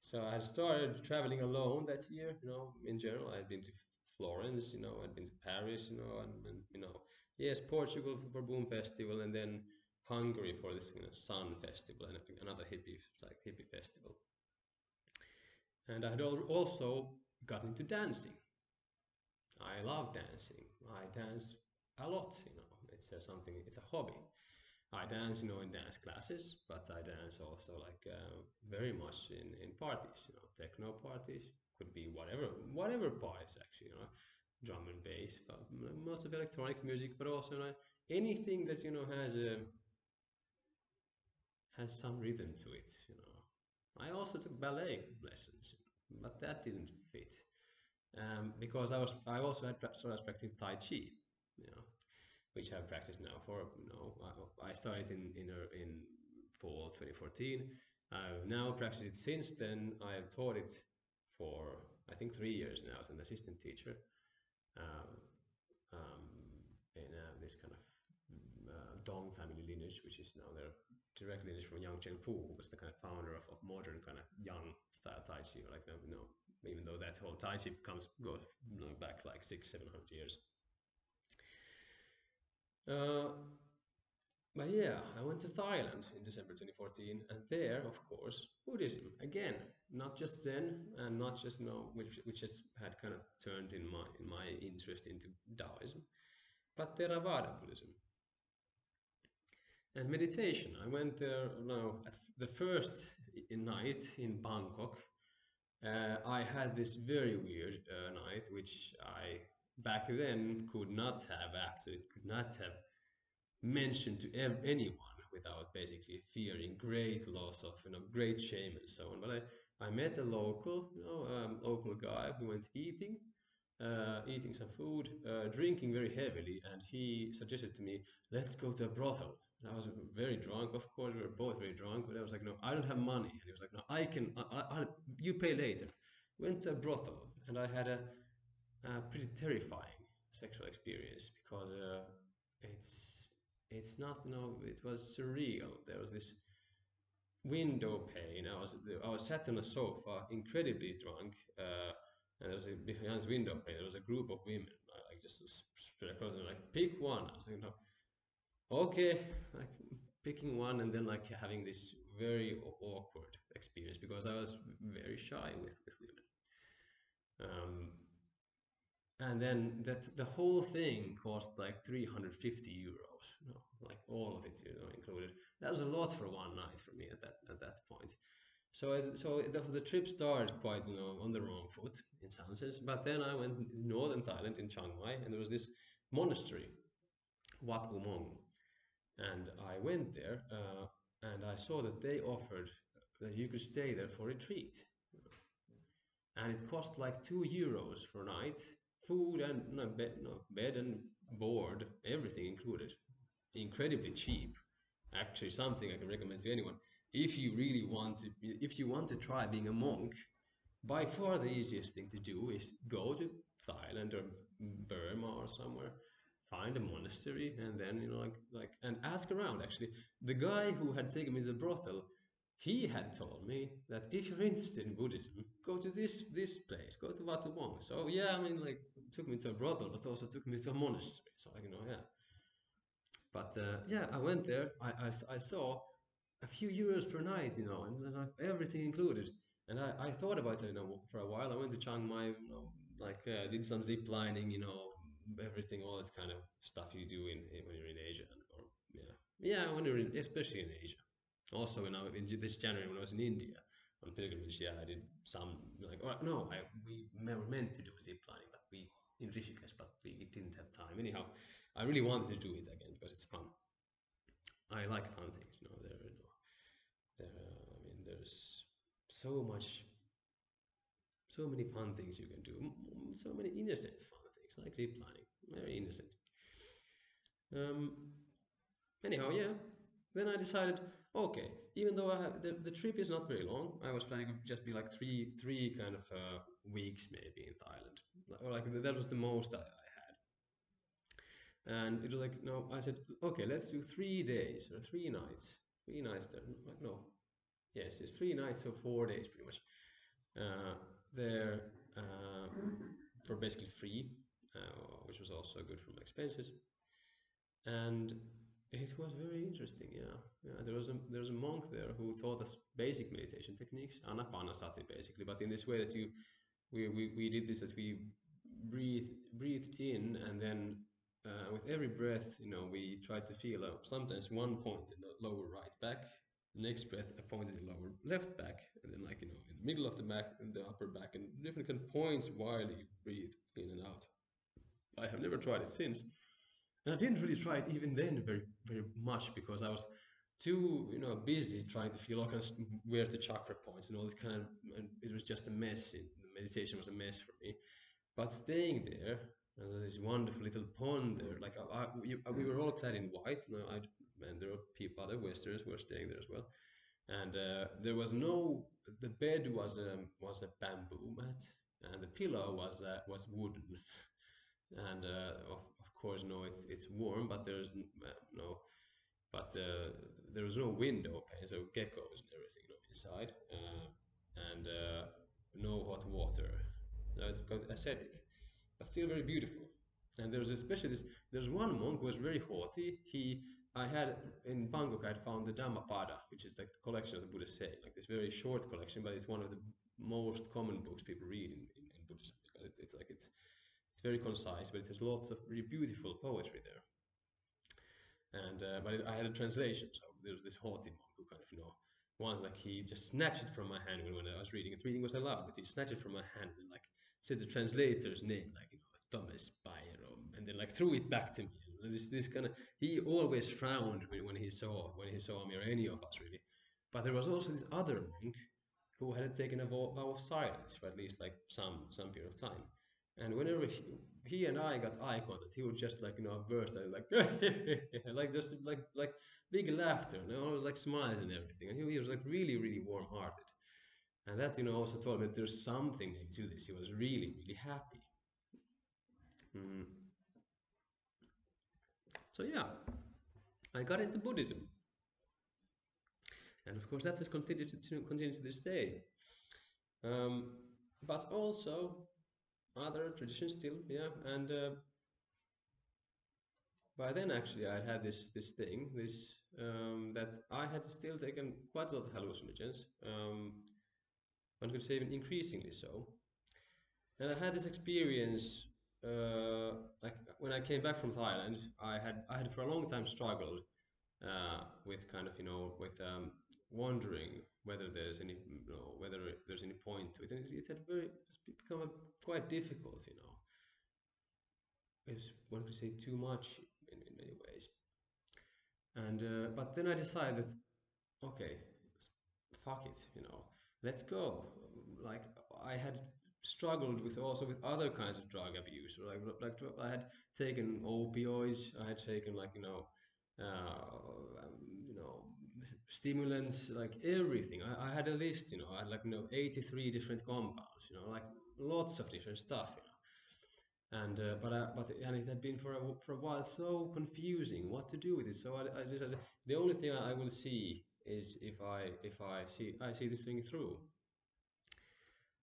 So I started traveling alone that year, you know, in general. I'd been to Florence, you know, I'd been to Paris, you know, and, and you know, yes, Portugal for Boom Festival, and then Hungary for this you know, Sun Festival and another hippie like hippie festival. And I had also gotten into dancing. I love dancing. I dance a lot, you know. It's a something. It's a hobby. I dance, you know, in dance classes, but I dance also like uh, very much in, in parties, you know, techno parties, could be whatever, whatever parties actually, you know, drum and bass, but most of electronic music, but also you know, anything that you know has a has some rhythm to it, you know. I also took ballet lessons, but that didn't fit um, because I was I also had started practicing Tai Chi, you know, which I've practiced now for you know I, I started in in in fall 2014. I've now practiced it since then. I have taught it for I think three years now as an assistant teacher um, um, in uh, this kind of uh, Dong family lineage, which is now their direct lineage from Yang Cheng Fu, who was the kind of founder of, of modern kind of Yang style Tai Chi, like you know, even though that whole Tai Chi comes goes you know, back like six, seven hundred years. Uh, but yeah, I went to Thailand in December 2014, and there, of course, Buddhism again, not just Zen, and not just you know, which which has had kind of turned in my in my interest into Taoism, but Theravada Buddhism and meditation. I went there now at the first night in Bangkok. Uh, I had this very weird uh, night, which I back then could not have actually could not have mentioned to ev- anyone without basically fearing great loss of you know great shame and so on. But I, I met a local you know um, local guy who went eating uh, eating some food, uh, drinking very heavily, and he suggested to me, let's go to a brothel. And I was very drunk, of course, we were both very drunk, but I was like, no, I don't have money. And he was like, no, I can, I, I, you pay later. Went to a brothel, and I had a, a pretty terrifying sexual experience because uh, it's, it's not, you know, it was surreal. There was this window pane. I was, I was sat on a sofa, incredibly drunk, uh, and there was a behind the window pane, there was a group of women, like just spread across, and like pick one. I was like, no, okay, like picking one, and then like having this very awkward experience because I was very shy with with women. Um, and then that the whole thing cost like 350 euros, like all of it, you know, included. That was a lot for one night for me at that at that point. So, so the, the trip started quite, you know, on the wrong foot in some sense. But then I went northern Thailand in Chiang Mai, and there was this monastery, Wat Umong, and I went there, uh, and I saw that they offered that you could stay there for retreat, and it cost like two euros for a night, food and no, bed, no, bed and board, everything included, incredibly cheap. Actually, something I can recommend to anyone. If you really want to if you want to try being a monk by far the easiest thing to do is go to thailand or burma or somewhere find a monastery and then you know like like and ask around actually the guy who had taken me to the brothel he had told me that if you're interested in buddhism go to this this place go to Wat Umong. so yeah i mean like took me to a brothel but also took me to a monastery so like you know yeah but uh, yeah i went there I, I, I saw a few euros per night, you know, and, and everything included. And I, I thought about it, you know, for a while. I went to Chiang Mai, you know, like uh, did some zip lining, you know, everything, all that kind of stuff you do in, in when you're in Asia, or yeah, yeah, when you're in, especially in Asia. Also, when I in this January when I was in India on pilgrimage, yeah, I did some like, or no, I we were meant to do zip lining, but we in Rishikesh, but we didn't have time. Anyhow, I really wanted to do it again because it's fun. I like fun things, you know. There, you know, there. Uh, I mean, there's so much, so many fun things you can do. So many innocent fun like zip lining, very innocent. Um, anyhow, yeah. Then I decided, okay, even though I have the, the trip is not very long, I was planning to just be like three three kind of uh, weeks maybe in Thailand, or like that was the most I, I had. And it was like, no, I said, okay, let's do three days or three nights three nights there. Like no, yes, it's three nights, so four days pretty much. Uh, there uh, for basically free, which was also good for my expenses. And it was very interesting. Yeah, yeah. There was a there was a monk there who taught us basic meditation techniques, anapanasati basically, but in this way that you we, we, we did this that we breathe breathed in and then uh, with every breath, you know, we tried to feel uh, sometimes one point in the lower right back, the next breath a point in the lower left back, and then like you know, in the middle of the back and the upper back, and different kind of points while you breathe in and out. I have never tried it since, and I didn't really try it even then very very much because I was too you know busy trying to feel all where the chakra points and all this kind of and it was just a mess it, meditation was a mess for me. But staying there and there's this wonderful little pond there like I, I, we, we were all clad in white you know, I, and there were people other westerners were staying there as well. And uh, there was no the bed was a was a bamboo mat and the pillow was uh, was wooden and uh, of, of course no it's it's warm but there's no but uh, there was no window okay so geckos and everything you know, inside, uh, and uh, no hot water. It's quite ascetic, but still very beautiful. And there's especially this. There's one monk who was very haughty. He, I had in Bangkok, I found the Dhammapada, which is like the collection of the Buddha's saying, like this very short collection, but it's one of the most common books people read in, in, in Buddhism it's, it's like it's it's very concise, but it has lots of really beautiful poetry there and uh, but it, I had a translation, so there was this haughty monk who kind of you know one like he just snatched it from my hand when, when I was reading it. Reading was allowed, but he snatched it from my hand and like said the translator's name, like you know Thomas Byrom, and then like threw it back to me. And this this kind of he always frowned when, when he saw when he saw me or any of us really. But there was also this other monk who had taken a vow of silence for at least like some some period of time. And whenever he, he and I got eye contact, he would just like you know burst out like like just like like big laughter, and I was like smiling and everything. And he, he was like really really warm hearted, and that you know also told me that there's something to this. He was really really happy. Mm. So yeah, I got into Buddhism, and of course that has continued to, continue to this day. Um, but also other traditions still, yeah. And uh, by then, actually, I had this this thing, this um, that I had still taken quite a lot of hallucinogens. Um, one could say even increasingly so. And I had this experience, uh, like when I came back from Thailand, I had I had for a long time struggled uh, with kind of you know with um, wondering whether there's any you know, whether there's any point to it, and it had very it's become a, quite difficult, you know. It's one could say too much in, in many ways. And uh, but then I decided, okay, fuck it, you know, let's go. Like I had struggled with also with other kinds of drug abuse. Like like I had taken opioids, I had taken like you know, uh, um, you know, stimulants, like everything. I, I had a list, you know, I had like you know 83 different compounds, you know, like lots of different stuff, you know. And uh, but I, but and it had been for a, for a while so confusing what to do with it. So I, I just the only thing I will see is if I if I see I see this thing through.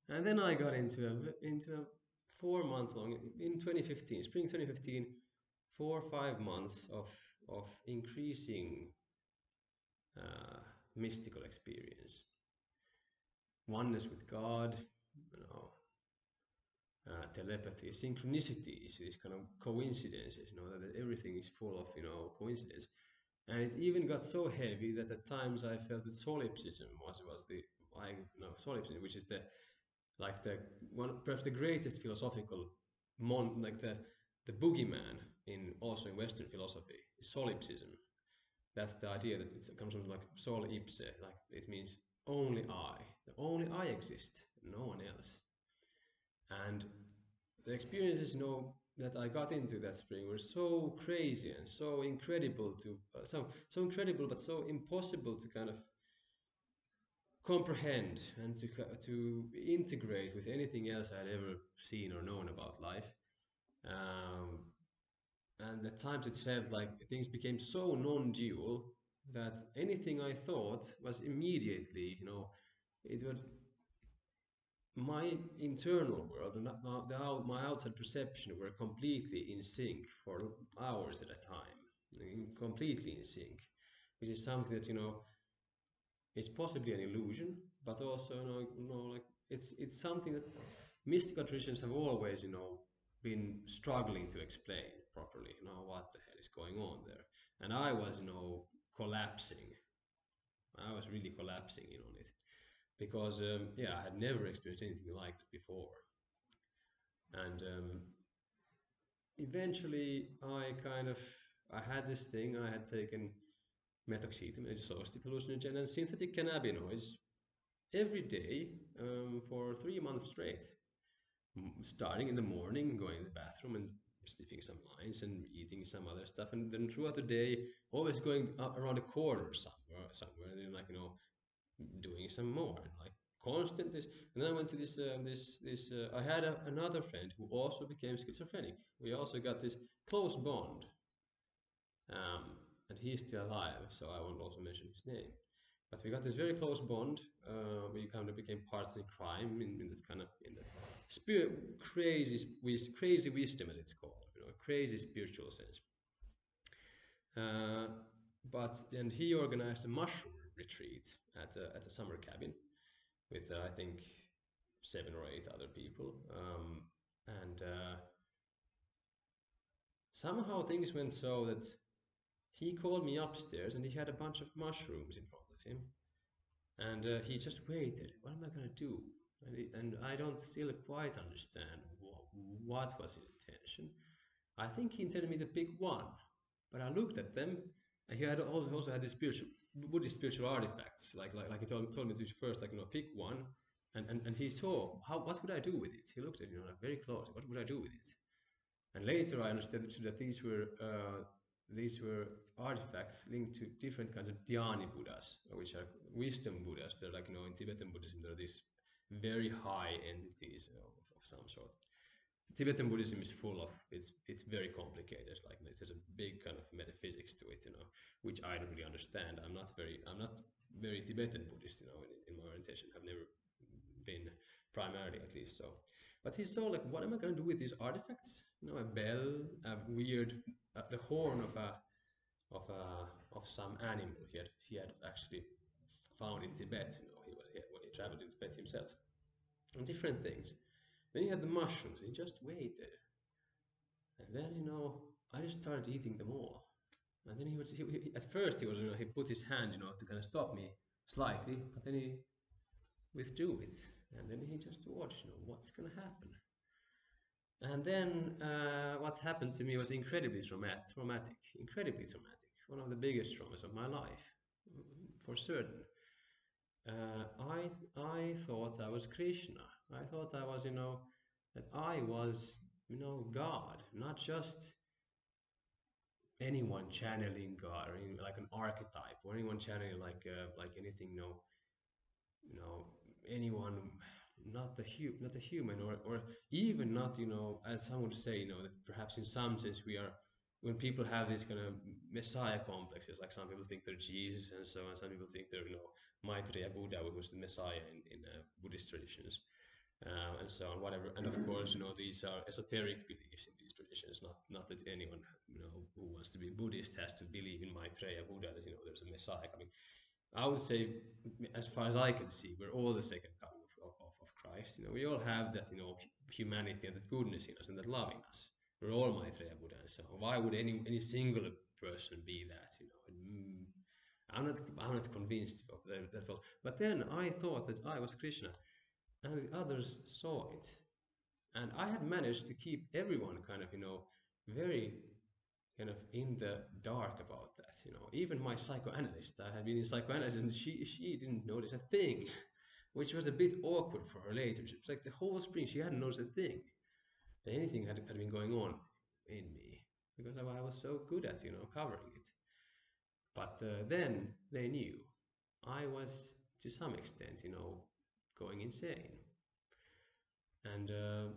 And then I got into a into a four month long in 2015, spring 2015, four or five months of of increasing uh, mystical experience. Oneness with God, you know, uh, telepathy, synchronicities, these kind of coincidences, you know, that everything is full of, you know, coincidence. And it even got so heavy that at times I felt that solipsism was, was the, I know, solipsism, which is the, like the, one, perhaps the greatest philosophical, mon, like the, the boogeyman in, also in Western philosophy, is solipsism that's the idea that it comes from like sol ipse, like it means only I. Only I exist, no one else. And the experiences, you know, that I got into that spring were so crazy and so incredible to uh, so so incredible, but so impossible to kind of comprehend and to to integrate with anything else I'd ever seen or known about life. Um, and at times it felt like things became so non-dual that anything I thought was immediately, you know, it was my internal world and my outside perception were completely in sync for hours at a time, completely in sync, which is something that you know is possibly an illusion, but also you know, you know like it's it's something that mystical traditions have always you know been struggling to explain properly, you know, what the hell is going on there. And I was, you know, collapsing. I was really collapsing in on it because, um, yeah, I had never experienced anything like it before. And um, eventually, I kind of I had this thing. I had taken methoxythymidine, hallucinogen, and synthetic cannabinoids every day um, for three months straight, starting in the morning, going to the bathroom and sniffing some lines and eating some other stuff, and then throughout the day, always going around a corner somewhere, somewhere, and then like you know, doing some more, and like constant this. And then I went to this, uh, this, this. Uh, I had a, another friend who also became schizophrenic. We also got this close bond, um, and he's still alive, so I won't also mention his name. But we got this very close bond. Uh, we kind of became partners in crime in, in this kind of in that spirit, crazy, crazy wisdom as it's called, you know, crazy spiritual sense. Uh, but and he organized a mushroom retreat at a, at a summer cabin with uh, I think seven or eight other people, um, and uh, somehow things went so that he called me upstairs and he had a bunch of mushrooms in front him. And uh, he just waited. What am i going to do? And, he, and, i don't still quite understand what, what was his intention. I think he intended me to pick one but i looked at them and he had also, also had these spiritual buddhist spiritual artifacts like like, like he told, told me to first like you know pick one. And, and, and he saw how what would i do with it? He looked at me you know, like very close what would i do with it? And later i understood that these were uh, these were artifacts linked to different kinds of dhyani Buddhas, which are wisdom Buddhas. They're like, you know, in Tibetan Buddhism, there are these very high entities of, of some sort. Tibetan Buddhism is full of it's it's very complicated. Like there's a big kind of metaphysics to it, you know, which I don't really understand. I'm not very I'm not very Tibetan Buddhist, you know, in, in my orientation. I've never been primarily, at least. So, but he saw like, what am I going to do with these artifacts? You know, a bell, a weird uh, the horn of a of a of some animal he had he had actually found in Tibet. You know, he, when he traveled in Tibet himself, and different things. Then he had the mushrooms. He just waited, and then you know I just started eating them all. And then he was he, he, at first he was you know he put his hand you know to kind of stop me slightly, but then he withdrew it, and then he just watched you know what's gonna happen. And then uh, what happened to me was incredibly traumatic, traumatic, incredibly traumatic. One of the biggest traumas of my life, for certain. Uh, I I thought I was Krishna. I thought I was, you know, that I was, you know, God, not just anyone channeling God, or like an archetype, or anyone channeling like uh, like anything, you know, you know, anyone not the hu- not the human or or even not you know as some would say you know that perhaps in some sense we are when people have these kind of messiah complexes like some people think they're jesus and so on some people think they're you know maitreya buddha who was the messiah in, in uh, buddhist traditions uh, and so on whatever. And of course you know these are esoteric beliefs in these traditions not not that anyone you know who wants to be buddhist has to believe in maitreya buddha that you know there's a messiah coming i would say as far as i can see we're all the second coming of Christ. You know, we all have that, you know, humanity and that goodness in us and that love in us. We're all Maitreya Buddha. So why would any any single person be that? You know, mm, I'm not I'm not convinced of that, that's all. But then I thought that I was Krishna, and the others saw it, and I had managed to keep everyone kind of you know very kind of in the dark about that. You know, even my psychoanalyst. I had been in psychoanalysis, and she she didn't notice a thing which was a bit awkward for. She was like the whole spring she hadn't noticed a thing that anything had, had been going on in me because I was so good at you know covering it. But uh, then they knew I was to some extent you know going insane, and uh,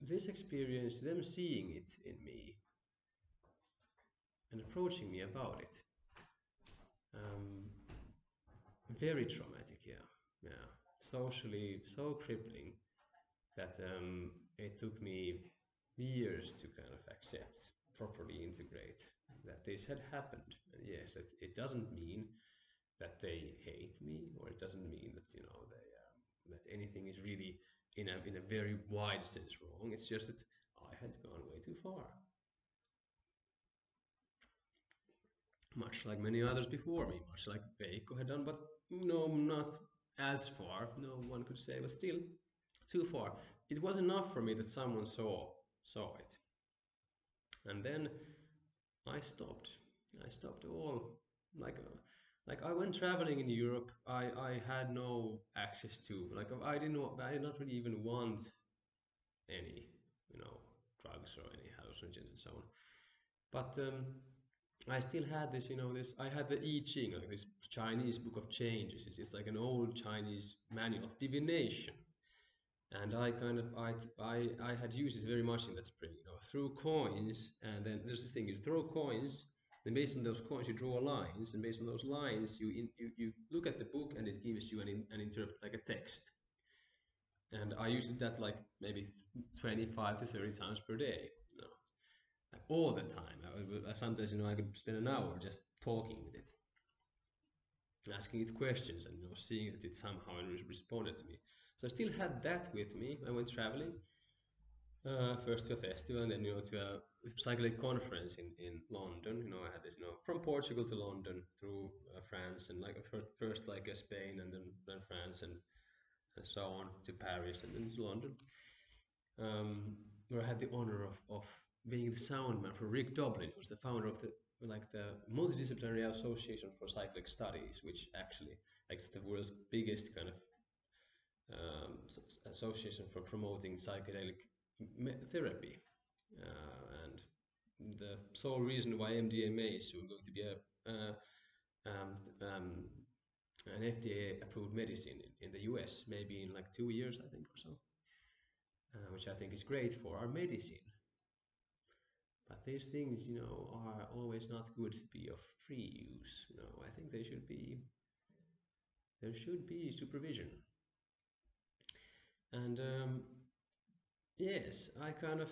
this experience, them seeing it in me and approaching me about it. Um, very traumatic yeah yeah. Socially so crippling that um, it took me years to kind of accept properly integrate that this had happened. And yes that it doesn't mean that they hate me or it doesn't mean that you know they um, that anything is really in a in a very wide sense wrong. It's just that i had gone way too far much like many others before me much like Veikko had done but no, not as far. No one could say, but still too far. It was enough for me that someone saw saw it. And then I stopped. I stopped all like like I went traveling in Europe. I I had no access to like I didn't I did not really even want any you know drugs or any hallucinogens and so on. But um, I still had this, you know, this. I had the I Ching, like this Chinese book of changes. It's, it's like an old Chinese manual of divination, and I kind of I I I had used it very much in that spring. You know, threw coins, and then there's the thing: you throw coins, then based on those coins you draw lines, and based on those lines you in, you you look at the book, and it gives you an an interpret like a text. And I used that like maybe 25 to 30 times per day. All the time. I sometimes you know I could spend an hour just talking with it, asking it questions, and you know seeing that it somehow responded to me. So I still had that with me. I went traveling, uh, first to a festival and then you know to a psychedelic conference in, in London. You know, I had this, you know, from Portugal to London through uh, France and like first, first like uh, Spain and then then France and, and so on to Paris and then to London, um, where I had the honor of, of being the sound man for Rick Doblin, who's the founder of the like the multidisciplinary association for psychedelic studies, which actually like the world's biggest kind of um, association for promoting psychedelic therapy. Uh, and the sole reason why MDMA is soon going to be a, uh, um, um, an FDA approved medicine in, in the US, maybe in like two years, I think, or so, uh, which I think is great for our medicine. But these things, you know, are always not good to be of free use. Know, I think they should be, there should be supervision. And um, Yes, I kind of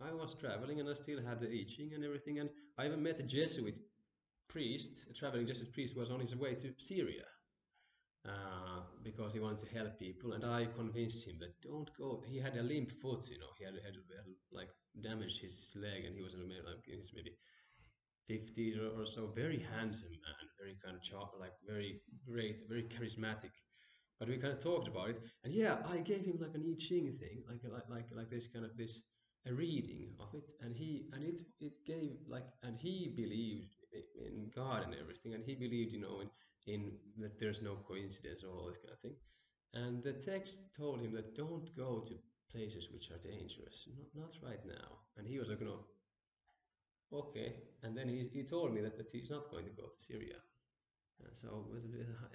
I was traveling and I still had the I Ching and everything, and I even met a Jesuit priest, a traveling Jesuit priest, was on his way to Syria uh, because he wants to help people, and I convinced him that don't go. He had a limp foot, you know, he had, had, had like damaged his leg, and he was in like in his maybe 50s or, or so, very handsome man, very kind of like very great, very charismatic. But we kind of talked about it and yeah i gave him like an i ching thing like like like like this kind of this a reading of it. And he and it it gave like and he believed in god and everything. And he believed you know in in that there's no coincidence or all this kind of thing. And the text told him that don't go to places which are dangerous. Not not right now. And he was like no. Okay. And then he, he told me that, that he's not going to go to syria. Uh, so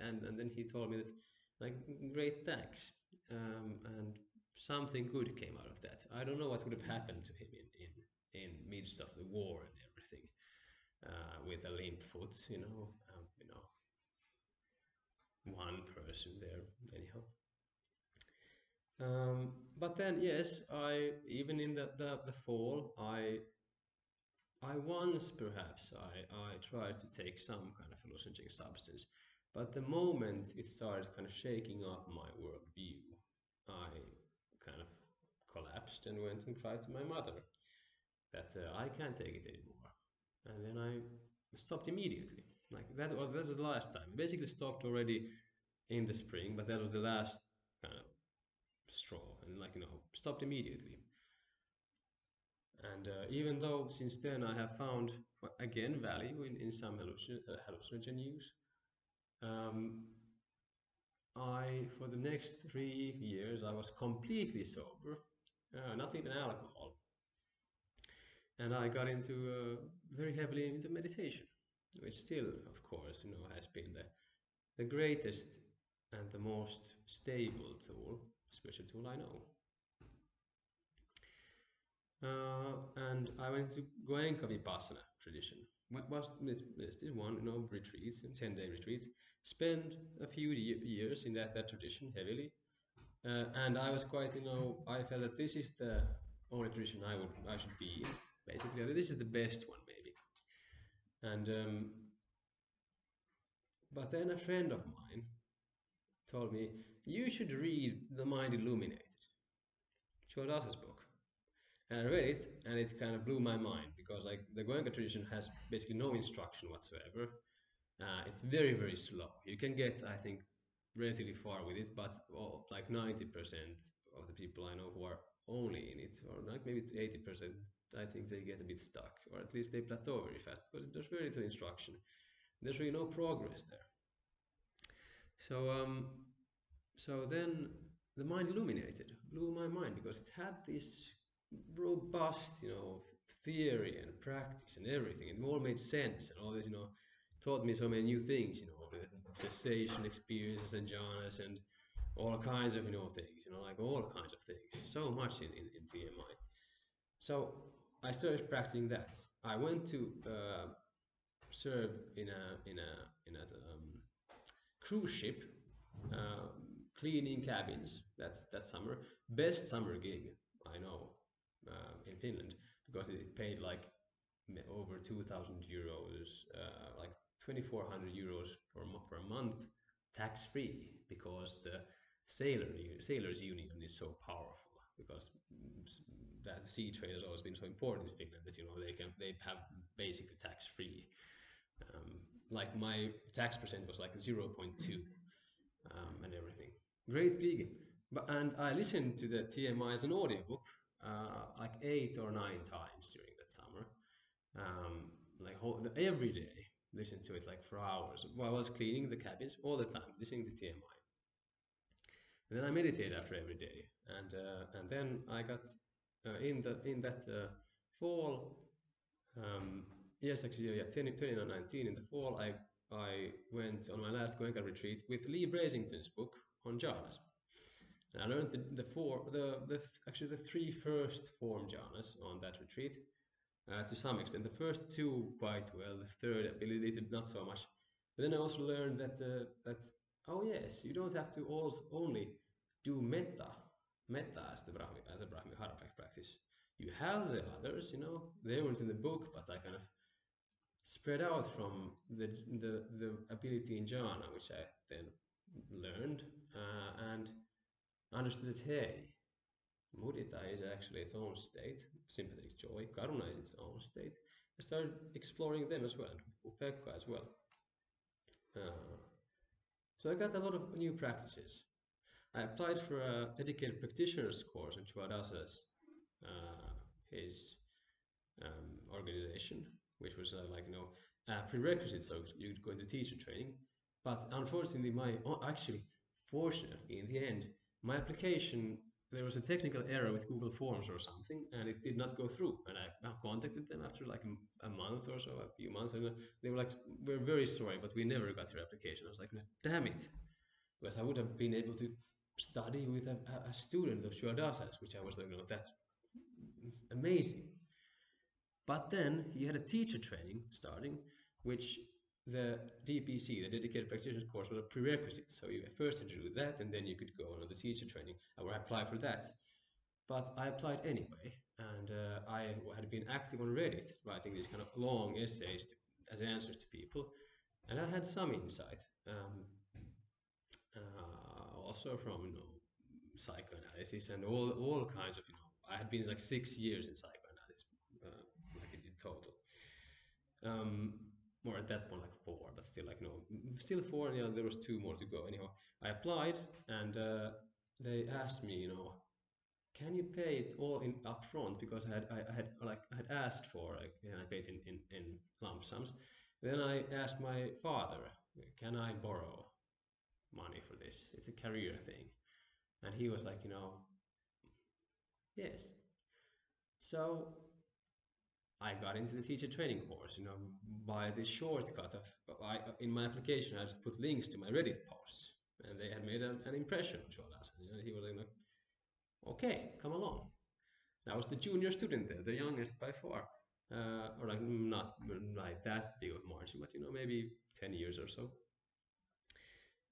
and and then he told me that like great thanks, um, and something good came out of that. I don't know what would have happened to him in in in midst of the war and everything, uh, with a limp foot, you know, um, you know, one person there anyhow. Um, but then yes, I even in the, the, the fall, I I once perhaps I, I tried to take some kind of hallucinogenic substance, but the moment it started kind of shaking up my worldview, I kind of collapsed and went and cried to my mother that uh, I can't take it anymore. And then I stopped immediately. Like that was that was the last time. Basically stopped already in the spring, but that was the last kind of straw, and like you know stopped immediately. And uh, even though since then I have found again value in, in some hallucin- uh, hallucinogen use, um, I for the next three years I was completely sober, uh, not even alcohol, and I got into uh, very heavily into meditation, which still, of course, you know, has been the the greatest and the most stable tool, spiritual tool I know. Uh, and I went to Goenka Vipassana tradition. What was this, this one, you know, retreats, 10 day retreats. Spent a few ye- years in that, that tradition heavily. Uh, and I was quite, you know, I felt that this is the only tradition I would, I should be in. Basically, this is the best one, maybe. And, um, but then a friend of mine told me, you should read The Mind Illuminated, Culadasa's book. And I read it, and it kind of blew my mind because like the Goenka tradition has basically no instruction whatsoever. Uh, it's very very slow. You can get I think relatively far with it, but well, like 90% of the people I know who are only in it, or like maybe 80%, I think they get a bit stuck, or at least they plateau very fast because there's very little instruction. There's really no progress there. So um, so then the mind illuminated, blew my mind because it had this robust, you know, theory and practice and everything. It all made sense and all this, you know, taught me so many new things, you know, cessation experiences and jhanas and all kinds of, you know, things, you know, like all kinds of things. So much in, in, in TMI. So I started practicing that. I went to uh, serve in a in a in a um, cruise ship, uh, cleaning cabins. That's that summer. Best summer gig I know uh, in Finland because it paid like over 2,000 euros, uh, like 2,400 euros for for a month, tax free because the sailor sailors union is so powerful because that sea trade has always been so important in Finland that you know they can they have basically tax free. Um, like my tax percent was like 0.2 um, and everything. Great gig. But and I listened to the TMI as an audiobook uh, like eight or nine times during that summer. Um, like whole, every day, listen to it like for hours while I was cleaning the cabins all the time, listening to TMI. And then I meditate after every day, and uh, and then I got uh, in the in that uh, fall. Um, yes, actually, yeah, 2019 in the fall, I I went on my last Goenka retreat with Lee Brasington's book on jhanas. And I learned the, the four, the, the actually the three first form jhanas on that retreat uh, to some extent. The first two quite well, the third ability not so much. But then I also learned that uh, that oh yes, you don't have to only do metta, metta as the Brahmi, as a Brahmavihara practice. You have the others, you know, they weren't in the book, but I kind of spread out from the the, the ability in jhana, which I then learned, uh, and understood that hey, mudita is actually its own state, sympathetic joy, karuna is its own state. I started exploring them as well, and upekkha as well. Uh, so I got a lot of new practices. I applied for a dedicated practitioner's course in Culadasa's, uh, his um, organization, which was uh, like you know a prerequisite, so you'd go into teacher training. But unfortunately, my actually, fortunately, in the end, my application there was a technical error with Google Forms or something, and it did not go through. And I contacted them after like a, month or so, a few months, and they were like, "We're very sorry, but we never got your application." I was like, "Damn it!" Because I would have been able to study with a, a student of Culadasa's, which I was like, "No, that's amazing." But then he had a teacher training starting, which the DPC, the Dedicated Practitioners course, was a prerequisite. So you first had to do that, and then you could go on the teacher training. I would apply for that. But I applied anyway, and uh, I had been active on Reddit, writing these kind of long essays to, as answers to people, and I had some insight. Um, uh, also from you know psychoanalysis and all all kinds of you know I had been like six years in psychoanalysis, uh, like in total. Um, or at that point like four, but still like no, still four. Yeah, there was two more to go. Anyhow, I applied and uh, they asked me, you know, can you pay it all in upfront because I had I, had like I had asked for like and I paid in, in in lump sums. Then I asked my father, can I borrow money for this? It's a career thing, and he was like, you know, yes. So I got into the teacher training course, you know, by the shortcut of, I, in my application, I just put links to my Reddit posts, and they had made an, an impression on Culadasa. You know, he was like, okay, come along. And I was the junior student there, the youngest by far, uh, or like not like that big of margin, but you know, maybe 10 years or so.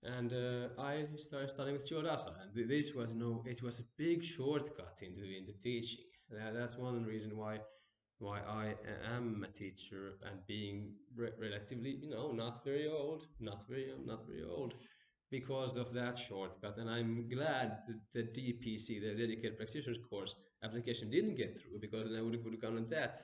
And uh, I started studying with Culadasa, and this was no, it was a big shortcut into into teaching. that's one reason why why I am a teacher and being re relatively, you know, not very old, not very young, not very old, because of that shortcut. And I'm glad that the DPC, the Dedicated Practitioners course application didn't get through because then I would have, gone on that.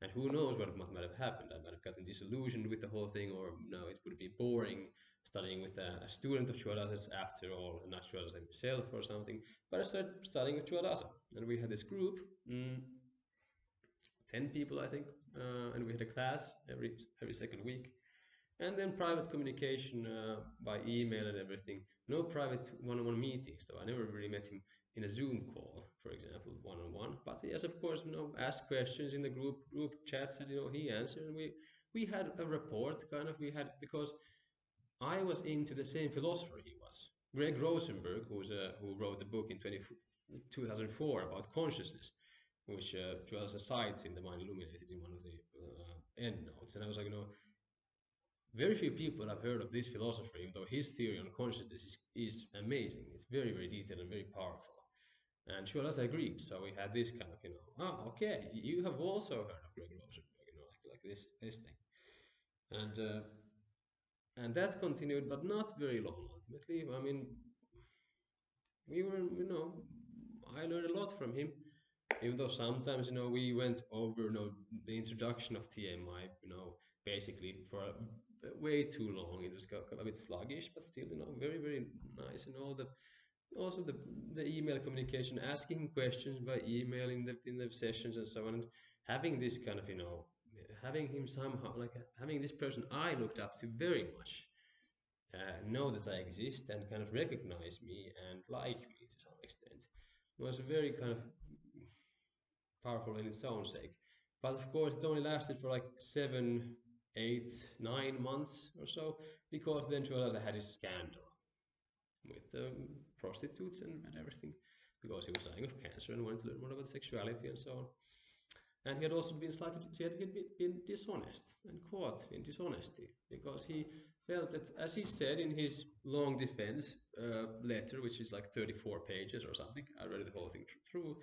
And who knows what might have happened. I might have gotten disillusioned with the whole thing, or no, it would be boring studying with a, a student of Culadasa's after all, not Culadasa himself or something. But I started studying with Culadasa, and we had this group. Mm, 10 people, I think, uh, and we had a class every every second week. And then private communication uh, by email and everything. No private one-on-one meetings, though. I never really met him in a Zoom call, for example, one-on-one. But yes, of course, you know, ask questions in the group group chats, and you know, he answered. And we we had a report, kind of. We had because I was into the same philosopher he was. Greg Rosenberg, who's a, who wrote a book in 20, 2004 about consciousness, which uh, dwells sites in the mind illuminated in one of the uh, end notes. And I was like, you know, very few people have heard of this philosopher, even though his theory on consciousness is, is amazing. It's very, very detailed and very powerful. And Culadasa agreed. So we had this kind of, you know, ah, okay, you have also heard of Greg Rosenberg, you know, like, like this, this thing. And uh, and that continued, but not very long. Ultimately, I mean, we were, you know, I learned a lot from him. Even though sometimes, you know, we went over, you know, the introduction of TMI, you know, basically for a, way too long. It was a bit sluggish, but still, you know, very, very nice. And all the, also the the email communication, asking questions by email in the in the sessions and so on, and having this kind of, you know, having him somehow like having this person I looked up to very much uh, know that I exist and kind of recognize me and like me to some extent It was a very kind of powerful in its own sake. But of course, it only lasted for like seven, eight, nine months or so because then Culadasa had his scandal with the prostitutes and, and everything because he was dying of cancer and wanted to learn more about sexuality and so on. And he had also been slightly, he had been dishonest and caught in dishonesty because he felt that, as he said in his long defense uh, letter, which is like 34 pages or something, I read the whole thing through,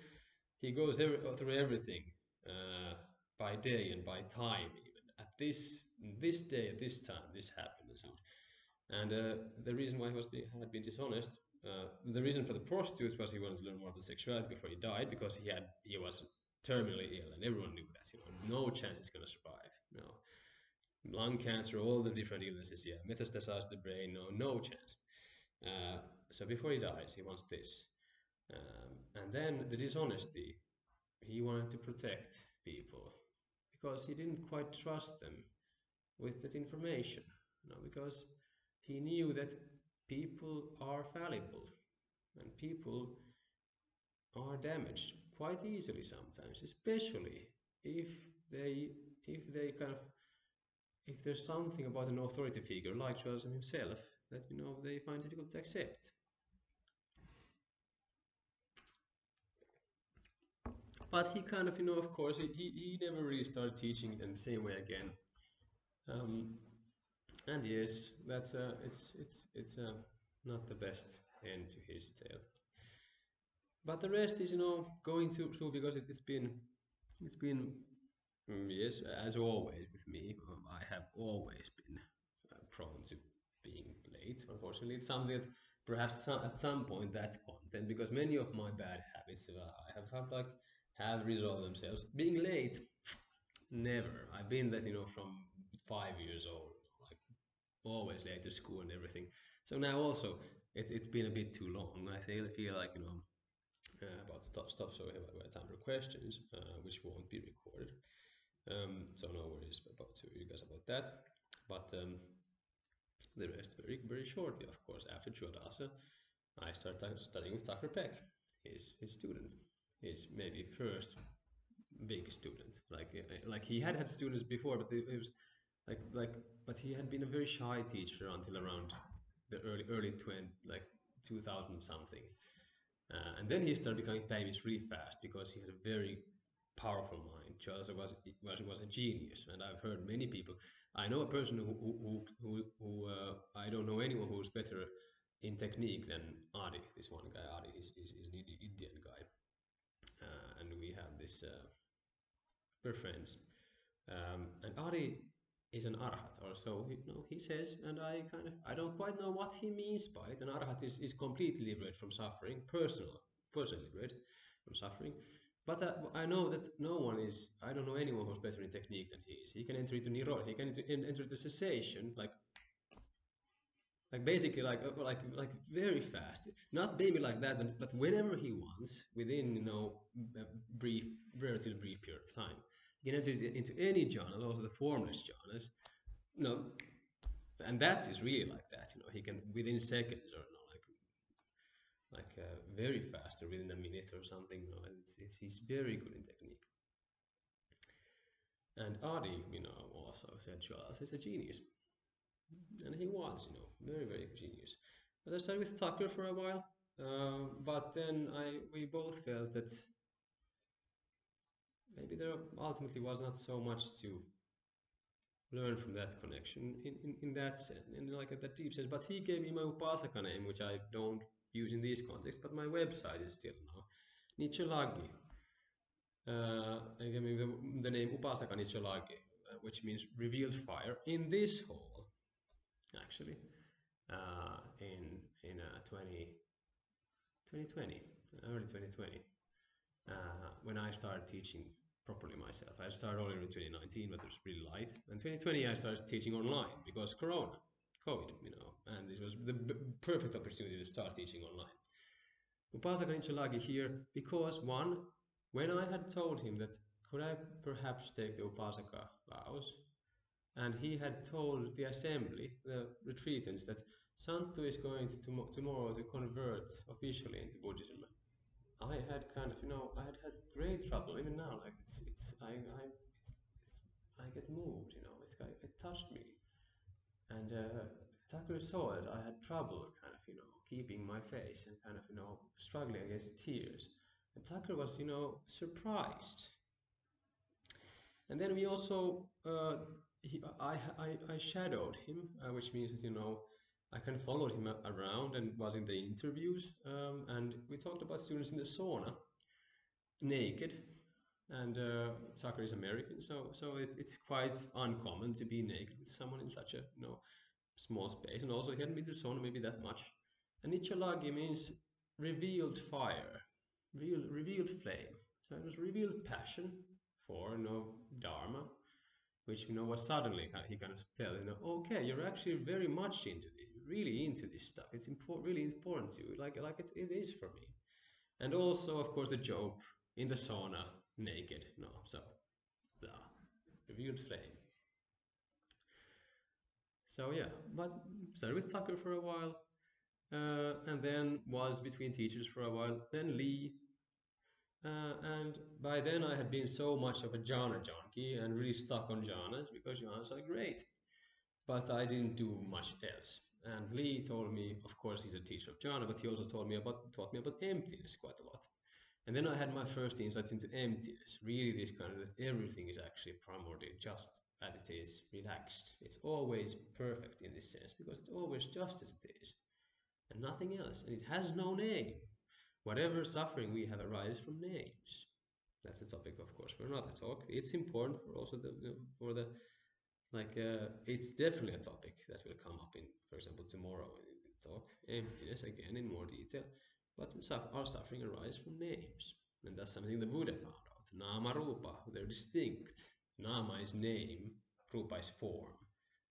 he goes through everything uh, by day and by time, even at this this day, at this time, this happened and so on. And uh, the reason why he was had been dishonest, uh, the reason for the prostitutes was he wanted to learn more about sexuality before he died because he had he was terminally ill, and everyone knew that. You know, no chance he's going to survive. No, lung cancer, all the different illnesses. Yeah, metastasized the brain. No, no chance. Uh, so before he dies, he wants this, um, and then the dishonesty. He wanted to protect people because he didn't quite trust them with that information. Know, because he knew that people are fallible and people are damaged quite easily sometimes, especially if they if they kind of if there's something about an authority figure like Charles himself that you know they find difficult to accept. But he kind of, you know, of course, he, he never really started teaching them the same way again. Um, and yes, that's uh, it's it's it's uh, not the best end to his tale but the rest is you know going through, through because it, has been it's been mm, yes as always with me um, I have always been uh, prone to being late unfortunately it's something that perhaps some, at some point that content because many of my bad habits uh, I have, had like have resolved themselves. Being late never. I've been that you know from five years old like always late to school and everything. So now also it's, it's been a bit too long. I feel, feel like you know uh, about stuff, stop. so we have, we have time for questions uh, which won't be recorded. Um, so no worries about to you guys about that. But um, the rest very very shortly of course after Culadasa I started studying with Tucker Peck his, his student his maybe first big student like like he had had students before but it, was like like but he had been a very shy teacher until around the early early 20 like 2000 something uh, and then he started becoming famous really fast because he had a very powerful mind. Charles was, was, was a genius, and I've heard many people. I know a person who, who, who, who uh, I don't know anyone who's better in technique than Adi, this one guy. Adi is, is, is an Indian guy. Uh, and we have this, uh, we're friends. Um, and Adi is an arhat or so know he says and i kind of i don't quite know what he means by it. An arhat is, is completely liberated from suffering personal personally liberated from suffering. But uh, i know that no one is i don't know anyone who's better in technique than he is. He can enter into nirodha he can enter, enter into cessation like like basically like uh, like like very fast not maybe like that but, but whenever he wants within you know a brief relatively brief period of time He can enter into any jhana, also the formless jhanas. You know, and that is really like that. You know, he can within seconds or you know, like like uh, very fast or within a minute or something. You know, and it's, it's, he's very good in technique. And Adi, you know, also said Charles is a genius. And he was, you know, very, very genius. But I started with Tucker for a while, uh, but then I we both felt that maybe there ultimately was not so much to learn from that connection in, in, in that sense, in like that deep sense. But he gave me my Upasaka name, which I don't use in this context, but my website is still now Nicholagi. Uh, I gave me the, the name Upasaka Nicholagi, uh, which means revealed fire in this hall, actually, uh, in in uh, 20, 2020, early 2020, uh, when I started teaching properly myself. I started only in 2019, but it was really light. And 2020, I started teaching online because Corona, COVID, you know, and this was the perfect opportunity to start teaching online. Upasaka Nicholagi here because one, when I had told him that could I perhaps take the Upasaka vows, and he had told the assembly, the retreatants, that Santtu is going to tom tomorrow to convert officially into Buddhism. I had kind of, you know, I had had great trouble even now. Like it's, it's, I, I, it's, it's I get moved, you know. It's, it touched me, and uh, Tucker saw it. I had trouble, kind of, you know, keeping my face and kind of, you know, struggling against tears. And Tucker was, you know, surprised. And then we also, uh, he, I, I, I shadowed him, uh, which means that, you know, I kind of followed him around and was in the interviews. Um, and we talked about students in the sauna, naked. And uh, Tucker is American, so so it, it's quite uncommon to be naked with someone in such a you know small space. And also he hadn't been to sauna maybe that much. And Nicholagi means revealed fire, real, revealed flame. So it was revealed passion for you know Dharma, which you know was suddenly he kind of felt you know okay you're actually very much into this really into this stuff. It's important, really important to you, like like it, it is for me. And also, of course, the joke in the sauna, naked. No, so blah, revealed flame. So yeah, but started with Tucker for a while, uh, and then was between teachers for a while. Then Lee, uh, and by then I had been so much of a jhana junkie and really stuck on jhanas because jhanas are great. But I didn't do much else. And Lee told me, of course, he's a teacher of jhana, but he also told me about taught me about emptiness quite a lot. And then I had my first insights into emptiness. Really, this kind of that everything is actually primordial, just as it is, relaxed. It's always perfect in this sense because it's always just as it is, and nothing else. And it has no name. Whatever suffering we have arises from names. That's the topic, of course, for another talk. It's important for also the for the like uh, it's definitely a topic that will come up in for example tomorrow in the talk emptiness again in more detail. But our suffering arises from names and that's something the buddha found out. Nama rupa they're distinct. Nama is name rupa is form.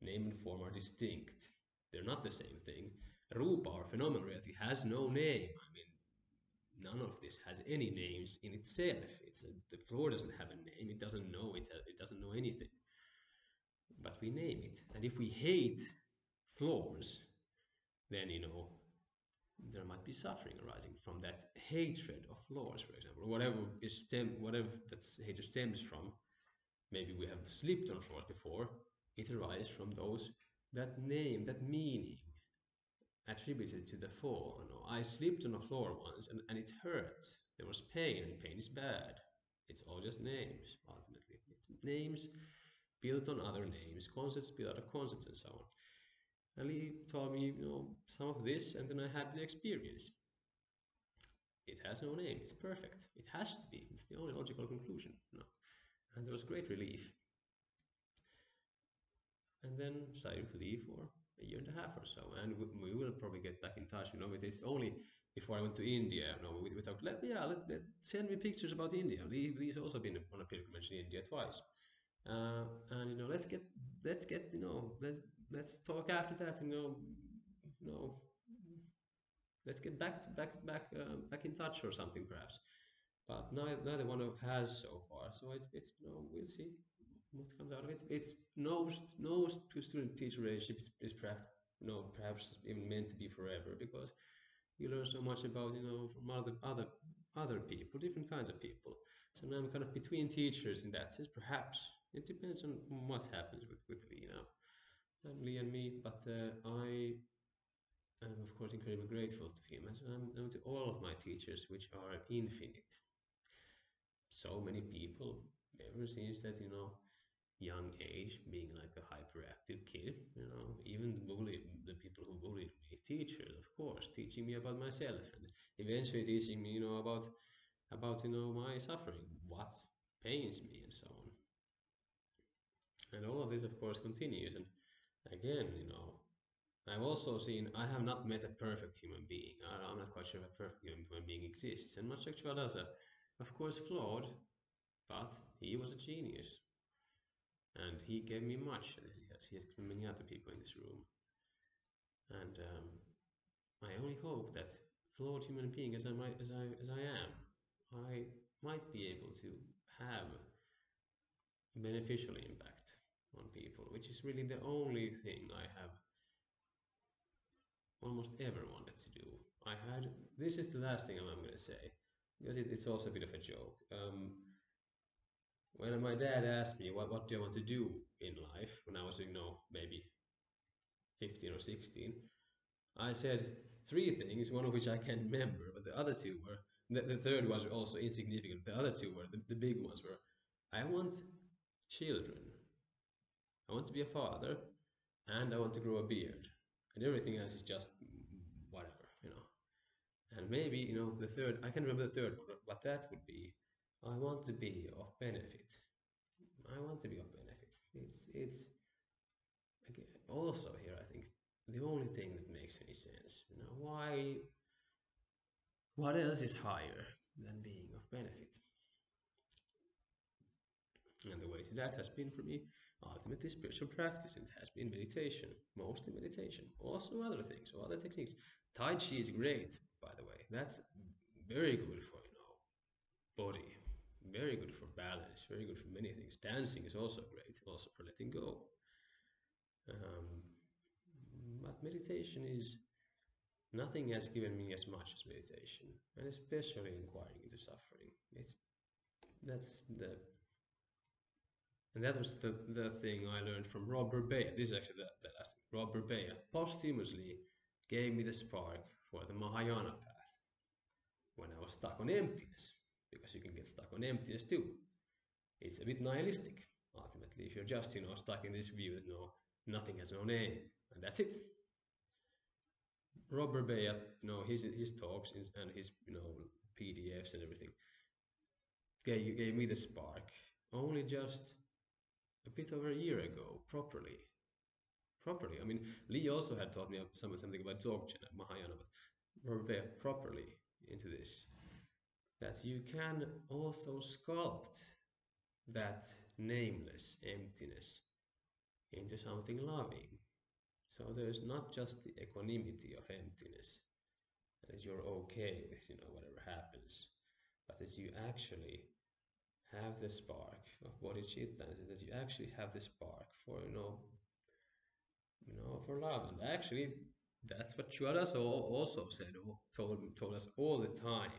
Name and form are distinct. They're not the same thing. Rupa or phenomenal reality has no name. I mean none of this has any names in itself it's a, the floor doesn't have a name it doesn't know it it doesn't know anything but we name it. And if we hate floors, then you know there might be suffering arising from that hatred of floors, for example, whatever stem, whatever that hatred stems from. Maybe we have slept on floors before. It arises from those that name, that meaning attributed to the fall. I slipped on the floor once and, and it hurt. There was pain, and pain is bad. It's all just names, ultimately. It's names built on other names, concepts built out of concepts, and so on. He told me, you know, some of this, and then I had the experience. It has no name. It's perfect. It has to be. It's the only logical conclusion. And there was great relief. And then to leave for a year and a half or so. And we, will probably get back in touch. You know, it is only before I went to India. You know, talked, let, yeah, let, let, send me pictures about India. Lee, Lee's also been on a pilgrimage in India twice uh, and you know let's get let's get you know let's let's talk after that you know you know let's get back to, back back uh, back in touch or something perhaps but neither, neither one of has so far. So it's it's you know we'll see what comes out of it. It's no no student teacher relationship is, perhaps know perhaps even meant to be forever because you learn so much about you know from other other other people, different kinds of people. So now I'm kind of between teachers in that sense. Perhaps it depends on what happens with with Lee now and Lee and me. But uh, I am of course incredibly grateful to him as I'm, I'm to all of my teachers, which are infinite. So many people ever since that you know young age being like a hyperactive kid you know even the bully the people who bullied me teachers of course teaching me about myself and eventually teaching me you know about about you know my suffering what pains me and so on. And all of this of course continues. And again you know I've also seen I have not met a perfect human being. I, am not quite sure if a perfect human being exists. And much like does of course flawed but he was a genius and he gave me much as he has given many other people in this room. And um, I only hope that flawed human being as I might as I as I am I might be able to have a beneficial impact on people which is really the only thing I have almost ever wanted to do. I had this is the last thing I'm going to say because it, it's also a bit of a joke. Um, when my dad asked me what, what do I want to do in life? When I was you know maybe 15 or 16 I said three things one of which I can't remember but the other two were the, the third was also insignificant the other two were the, the big ones were I want children. I want to be a father and I want to grow a beard and everything else is just whatever you know. And maybe you know the third I can remember the third one but that would be I want to be of benefit. I want to be of benefit. It's it's again, also here I think the only thing that makes any sense. You know why? What else is higher than being of benefit? And the way to that has been for me ultimately spiritual practice. It has been meditation, mostly meditation. Also other things, other techniques. Tai Chi is great, by the way. That's very good for you know body very good for balance, very good for many things. Dancing is also great, also for letting go. Um, but meditation is nothing has given me as much as meditation, and especially inquiring into suffering. It's that's the and that was the, the thing I learned from Rob Burbea. This is actually the, the last thing. Rob Burbea posthumously gave me the spark for the Mahayana path when I was stuck on emptiness because you can get stuck on emptiness too. It's a bit nihilistic, ultimately, if you're just, you know, stuck in this view that no, nothing has no name, and that's it. Rob Burbea, you know, his his talks and his you know PDFs and everything gave gave me the spark only just a bit over a year ago, properly. Properly. I mean, Lee also had taught me something about Dzogchen Mahayana, but Rob Burbea properly into this that you can also sculpt that nameless emptiness into something loving. So there's not just the equanimity of emptiness, that you're okay with you know whatever happens, but that you actually have the spark of bodhicitta, that you actually have the spark for you know you know for love. And actually that's what Culadasa also said, told told us all the time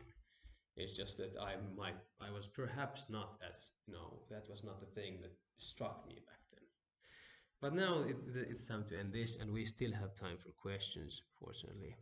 it's just that I might, I was perhaps not as, you know, that was not the thing that struck me back then. But now it, it's time to end this, and we still have time for questions, fortunately.